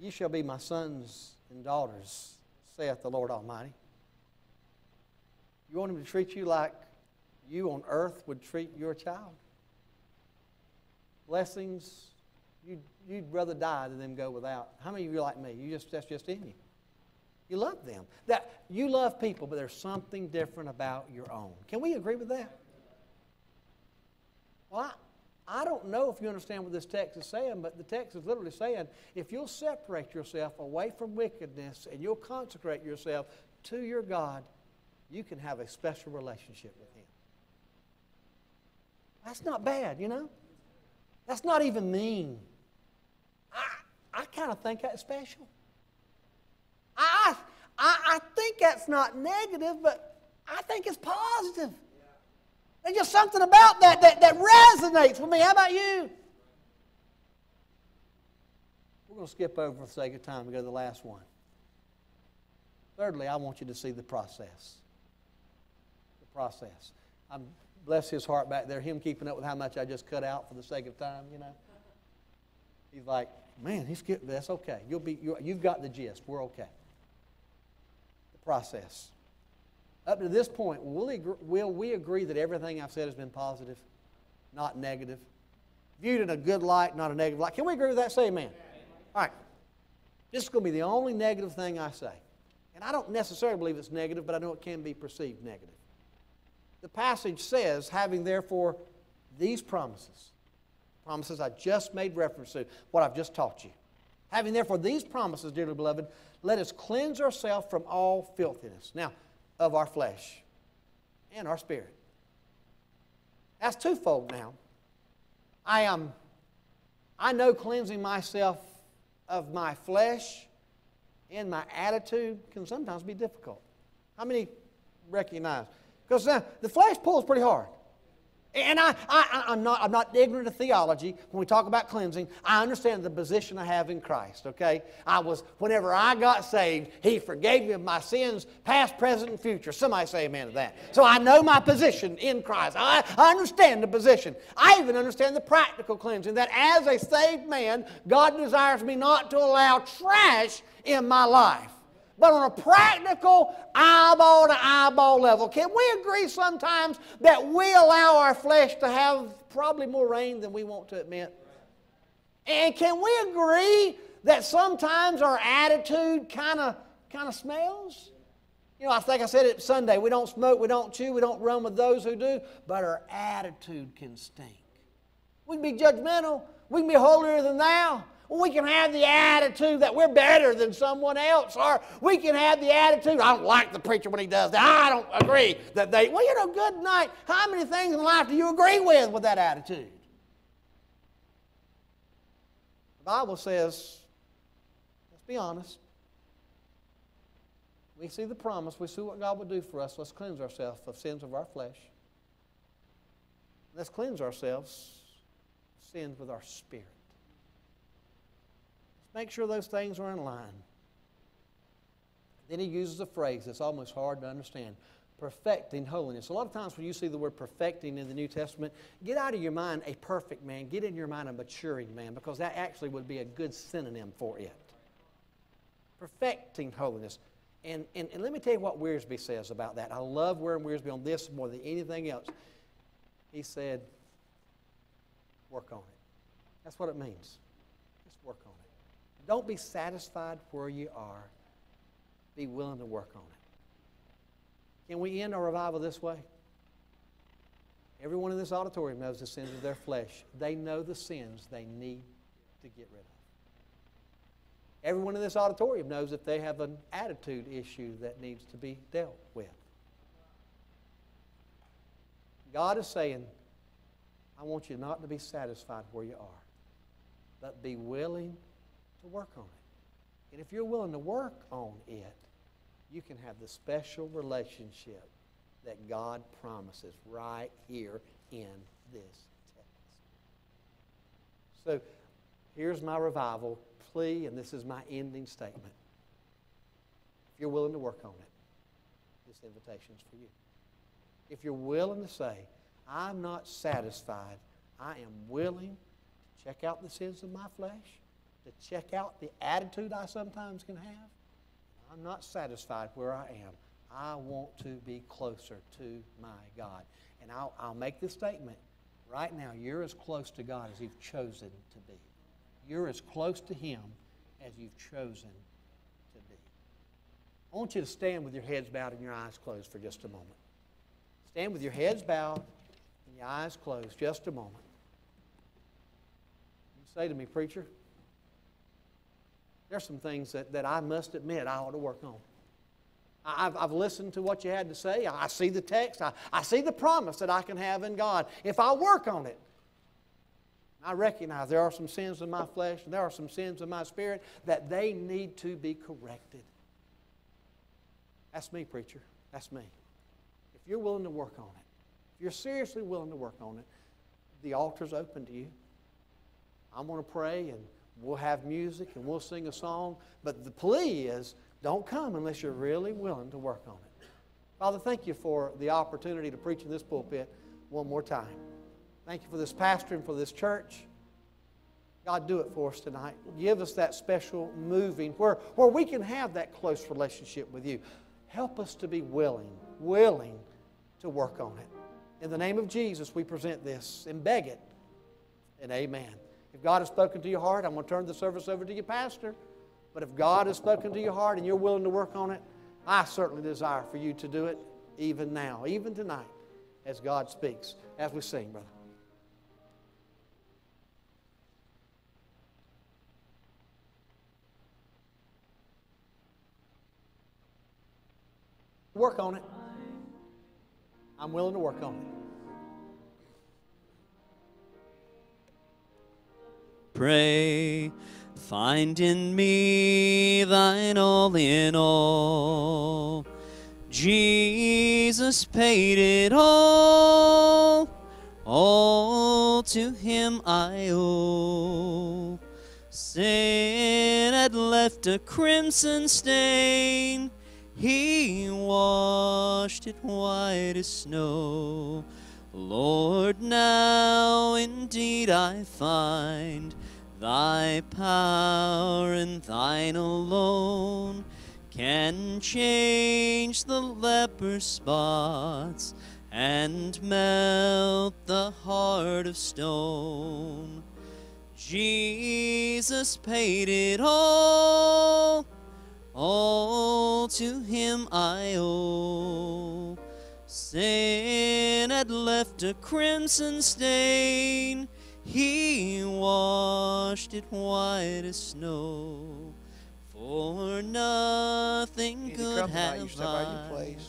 You shall be my sons and daughters, saith the Lord Almighty. You want him to treat you like you on earth would treat your child? Blessings, you'd, you'd rather die than them go without. How many of you like me? You just that's just in you. You love them. That you love people, but there's something different about your own. Can we agree with that? Well, I, I don't know if you understand what this text is saying, but the text is literally saying if you'll separate yourself away from wickedness and you'll consecrate yourself to your God, you can have a special relationship with Him. That's not bad, you know? That's not even mean. I, I kind of think that's special. I, I, I think that's not negative, but I think it's positive. There's just something about that, that that resonates with me. How about you? We're going to skip over for the sake of time and go to the last one. Thirdly, I want you to see the process. The process. I'm bless his heart back there, him keeping up with how much I just cut out for the sake of time, you know. He's like, man, he's getting that's okay. You'll be you have got the gist. We're okay The process. Up to this point, will we, will we agree that everything I've said has been positive, not negative? Viewed in a good light, not a negative light. Can we agree with that? Say amen. All right. This is going to be the only negative thing I say. And I don't necessarily believe it's negative, but I know it can be perceived negative. The passage says, having therefore these promises, promises I just made reference to, what I've just taught you. Having therefore these promises, dearly beloved, let us cleanse ourselves from all filthiness. Now, of our flesh and our spirit. That's twofold now. I am I know cleansing myself of my flesh and my attitude can sometimes be difficult. How many recognize? Because uh, the flesh pulls pretty hard. And I, I, I'm, not, I'm not ignorant of theology. When we talk about cleansing, I understand the position I have in Christ, okay? I was, whenever I got saved, He forgave me of my sins, past, present, and future. Somebody say amen to that. So I know my position in Christ. I, I understand the position. I even understand the practical cleansing, that as a saved man, God desires me not to allow trash in my life but on a practical, eyeball to eyeball level. Can we agree sometimes that we allow our flesh to have probably more reign than we want to admit? And can we agree that sometimes our attitude kind of kind of smells? You know, I think I said it Sunday. We don't smoke, we don't chew, we don't run with those who do, but our attitude can stink. We can be judgmental, we can be holier than thou. We can have the attitude that we're better than someone else, or we can have the attitude, I don't like the preacher when he does that. I don't agree that they, well, you know, good night. How many things in life do you agree with with that attitude? The Bible says, let's be honest. We see the promise, we see what God would do for us. Let's cleanse ourselves of sins of our flesh. Let's cleanse ourselves sins with our spirit. Make sure those things are in line. Then he uses a phrase that's almost hard to understand perfecting holiness. A lot of times when you see the word perfecting in the New Testament, get out of your mind a perfect man, get in your mind a maturing man, because that actually would be a good synonym for it. Perfecting holiness. And, and, and let me tell you what Wiersbe says about that. I love Warren Wiersbe on this more than anything else. He said, work on it. That's what it means. Just work on it. Don't be satisfied where you are. Be willing to work on it. Can we end our revival this way? Everyone in this auditorium knows the sins of their flesh. They know the sins they need to get rid of. Everyone in this auditorium knows if they have an attitude issue that needs to be dealt with. God is saying, I want you not to be satisfied where you are, but be willing to work on it. And if you're willing to work on it, you can have the special relationship that God promises right here in this text. So here's my revival plea, and this is my ending statement. If you're willing to work on it, this invitation is for you. If you're willing to say, I'm not satisfied, I am willing to check out the sins of my flesh, to check out the attitude I sometimes can have. I'm not satisfied where I am. I want to be closer to my God. And I'll, I'll make this statement. Right now, you're as close to God as you've chosen to be. You're as close to Him as you've chosen to be. I want you to stand with your heads bowed and your eyes closed for just a moment. Stand with your heads bowed and your eyes closed just a moment. You say to me, Preacher, there's some things that, that I must admit I ought to work on. I've, I've listened to what you had to say. I see the text. I, I see the promise that I can have in God. If I work on it, I recognize there are some sins in my flesh and there are some sins in my spirit that they need to be corrected. That's me, preacher. That's me. If you're willing to work on it, if you're seriously willing to work on it, the altar's open to you. I'm going to pray and We'll have music and we'll sing a song, but the plea is don't come unless you're really willing to work on it. Father, thank you for the opportunity to preach in this pulpit one more time. Thank you for this pastor and for this church. God, do it for us tonight. Give us that special moving where, where we can have that close relationship with you. Help us to be willing, willing to work on it. In the name of Jesus, we present this and beg it. And amen. If God has spoken to your heart, I'm going to turn the service over to your Pastor. But if God has spoken to your heart and you're willing to work on it, I certainly desire for you to do it even now, even tonight, as God speaks, as we sing, brother. Work on it. I'm willing to work on it. Pray. Find in me thine all in all. Jesus paid it all, all to him I owe. Sin had left a crimson stain, he washed it white as snow. Lord, now indeed I find Thy power and thine alone can change the leper's spots and melt the heart of stone. Jesus paid it all, all to him I owe. Sin had left a crimson stain, he washed it white as snow. For nothing You need to good come tonight. You have I, place.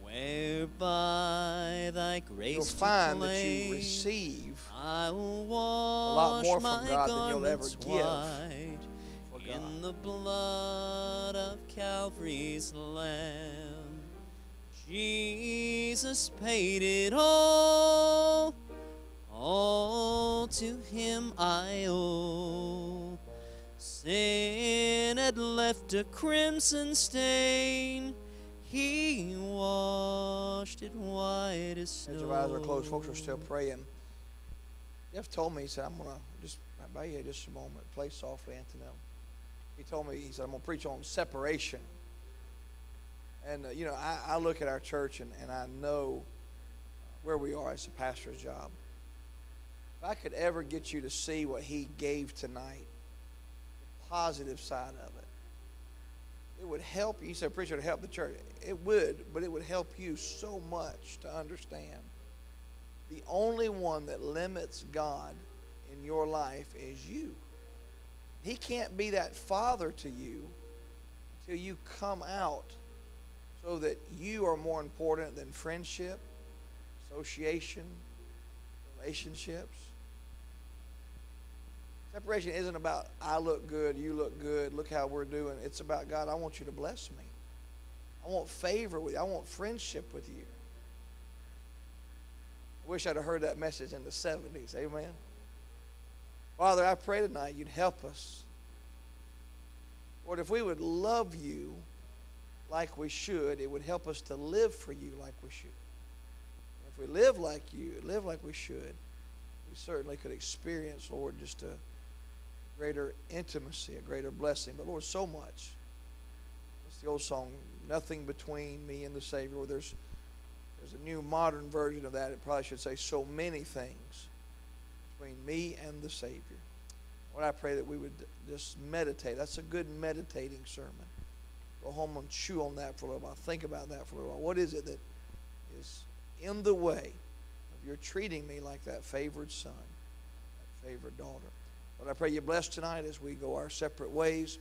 whereby thy grace You'll find that you receive I will lot wash more from my God than you'll ever garments give white in the blood of Calvary's Lamb. Jesus paid it all, all to Him I owe. Sin had left a crimson stain. He washed it white as snow. As your eyes are closed, folks are still praying. Jeff told me, he said, I'm going to just bow your head just a moment. Play softly, Antonelli. He told me, he said, I'm going to preach on separation. And, uh, you know, I, I look at our church and, and I know where we are as a pastor's job. If I could ever get you to see what he gave tonight, the positive side of it, it would help you. You said, preacher, to help the church. It would, but it would help you so much to understand the only one that limits God in your life is you. He can't be that father to you until you come out so that you are more important than friendship, association, relationships. Separation isn't about I look good, you look good, look how we're doing. It's about God, I want you to bless me. I want favor with you. I want friendship with you. I wish I'd have heard that message in the 70s. Amen. Father, I pray tonight you'd help us. Lord, if we would love you like we should, it would help us to live for you like we should. If we live like you, live like we should, we certainly could experience, Lord, just a greater intimacy, a greater blessing. But Lord, so much. What's the old song? Nothing between me and the Savior. Or there's there's a new modern version of that. It probably should say so many things between me and the Savior. Lord, I pray that we would just meditate. That's a good meditating sermon. Go home and chew on that for a little while. Think about that for a little while. What is it that is in the way of your treating me like that favored son, that favored daughter? Lord, I pray you bless tonight as we go our separate ways.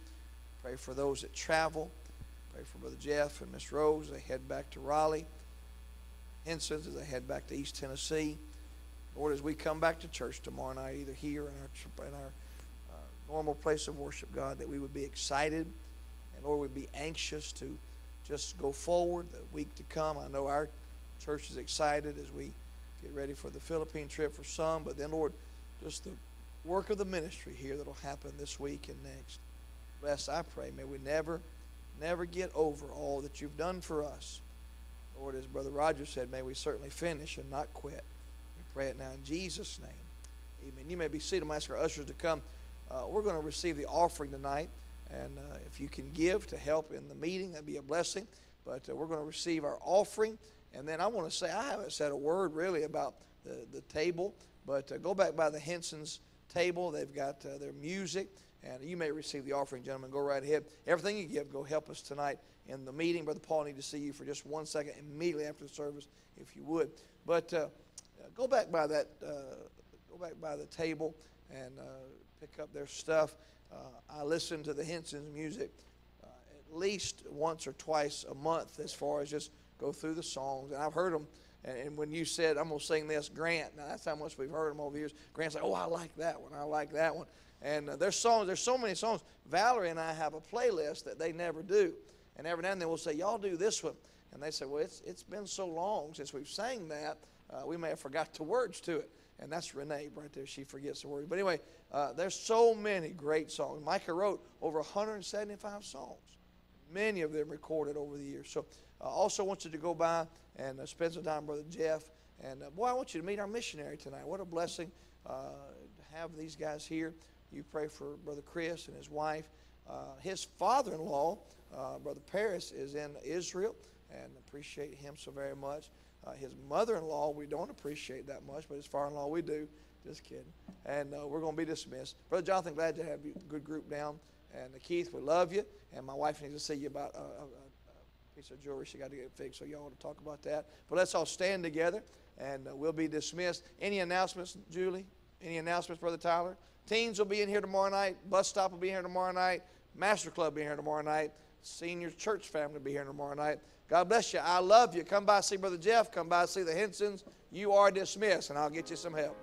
Pray for those that travel. Pray for Brother Jeff and Miss Rose. as They head back to Raleigh. Henson's as they head back to East Tennessee. Lord, as we come back to church tomorrow night, either here in our, in our uh, normal place of worship, God, that we would be excited and Lord, we'd be anxious to just go forward the week to come. I know our church is excited as we get ready for the Philippine trip for some, but then, Lord, just the work of the ministry here that'll happen this week and next. Bless, I pray. May we never, never get over all that you've done for us. Lord, as Brother Roger said, may we certainly finish and not quit. We pray it now in Jesus' name. Amen. You may be seated. I'm going to ask our ushers to come. Uh, we're going to receive the offering tonight. And uh, if you can give to help in the meeting, that'd be a blessing. But uh, we're going to receive our offering. And then I want to say, I haven't said a word really about the, the table, but uh, go back by the Henson's table. They've got uh, their music. And you may receive the offering, gentlemen. Go right ahead. Everything you give, go help us tonight in the meeting. Brother Paul, I need to see you for just one second immediately after the service, if you would. But uh, go back by that, uh, go back by the table and uh, pick up their stuff. Uh, I listen to the Henson's music uh, at least once or twice a month as far as just go through the songs. And I've heard them. And, when you said, I'm going to sing this, Grant, now that's how much we've heard them over the years. Grant's like, oh, I like that one. I like that one. And uh, there's songs, there's so many songs. Valerie and I have a playlist that they never do. And every now and then we'll say, y'all do this one. And they say, well, it's, it's been so long since we've sang that, uh, we may have forgot the words to it. And that's Renee right there. She forgets the words. But anyway, uh, there's so many great songs. Micah wrote over 175 songs, many of them recorded over the years. So I uh, also want you to go by and uh, spend some time, Brother Jeff. And uh, boy, I want you to meet our missionary tonight. What a blessing uh, to have these guys here. You pray for Brother Chris and his wife. Uh, his father in law, Brother Paris, is in Israel and appreciate him so very much. Uh, his mother-in-law we don't appreciate that much, but his father-in-law we do. Just kidding. And uh, we're going to be dismissed. Brother Jonathan, glad to have you. Good group down. And uh, Keith, we love you. And my wife needs to see you about piece of jewelry she got to get fixed, so y'all want to talk about that. But let's all stand together, and uh, we'll be dismissed. Any announcements, Julie? Any announcements, Brother Tyler? Teens will be in here tomorrow night. Bus stop will be here tomorrow night. Master Club will be here tomorrow night. Senior church family will be here tomorrow night. God bless you. I love you. Come by see Brother Jeff. Come by see the Hensons. You are dismissed, and I'll get you some help.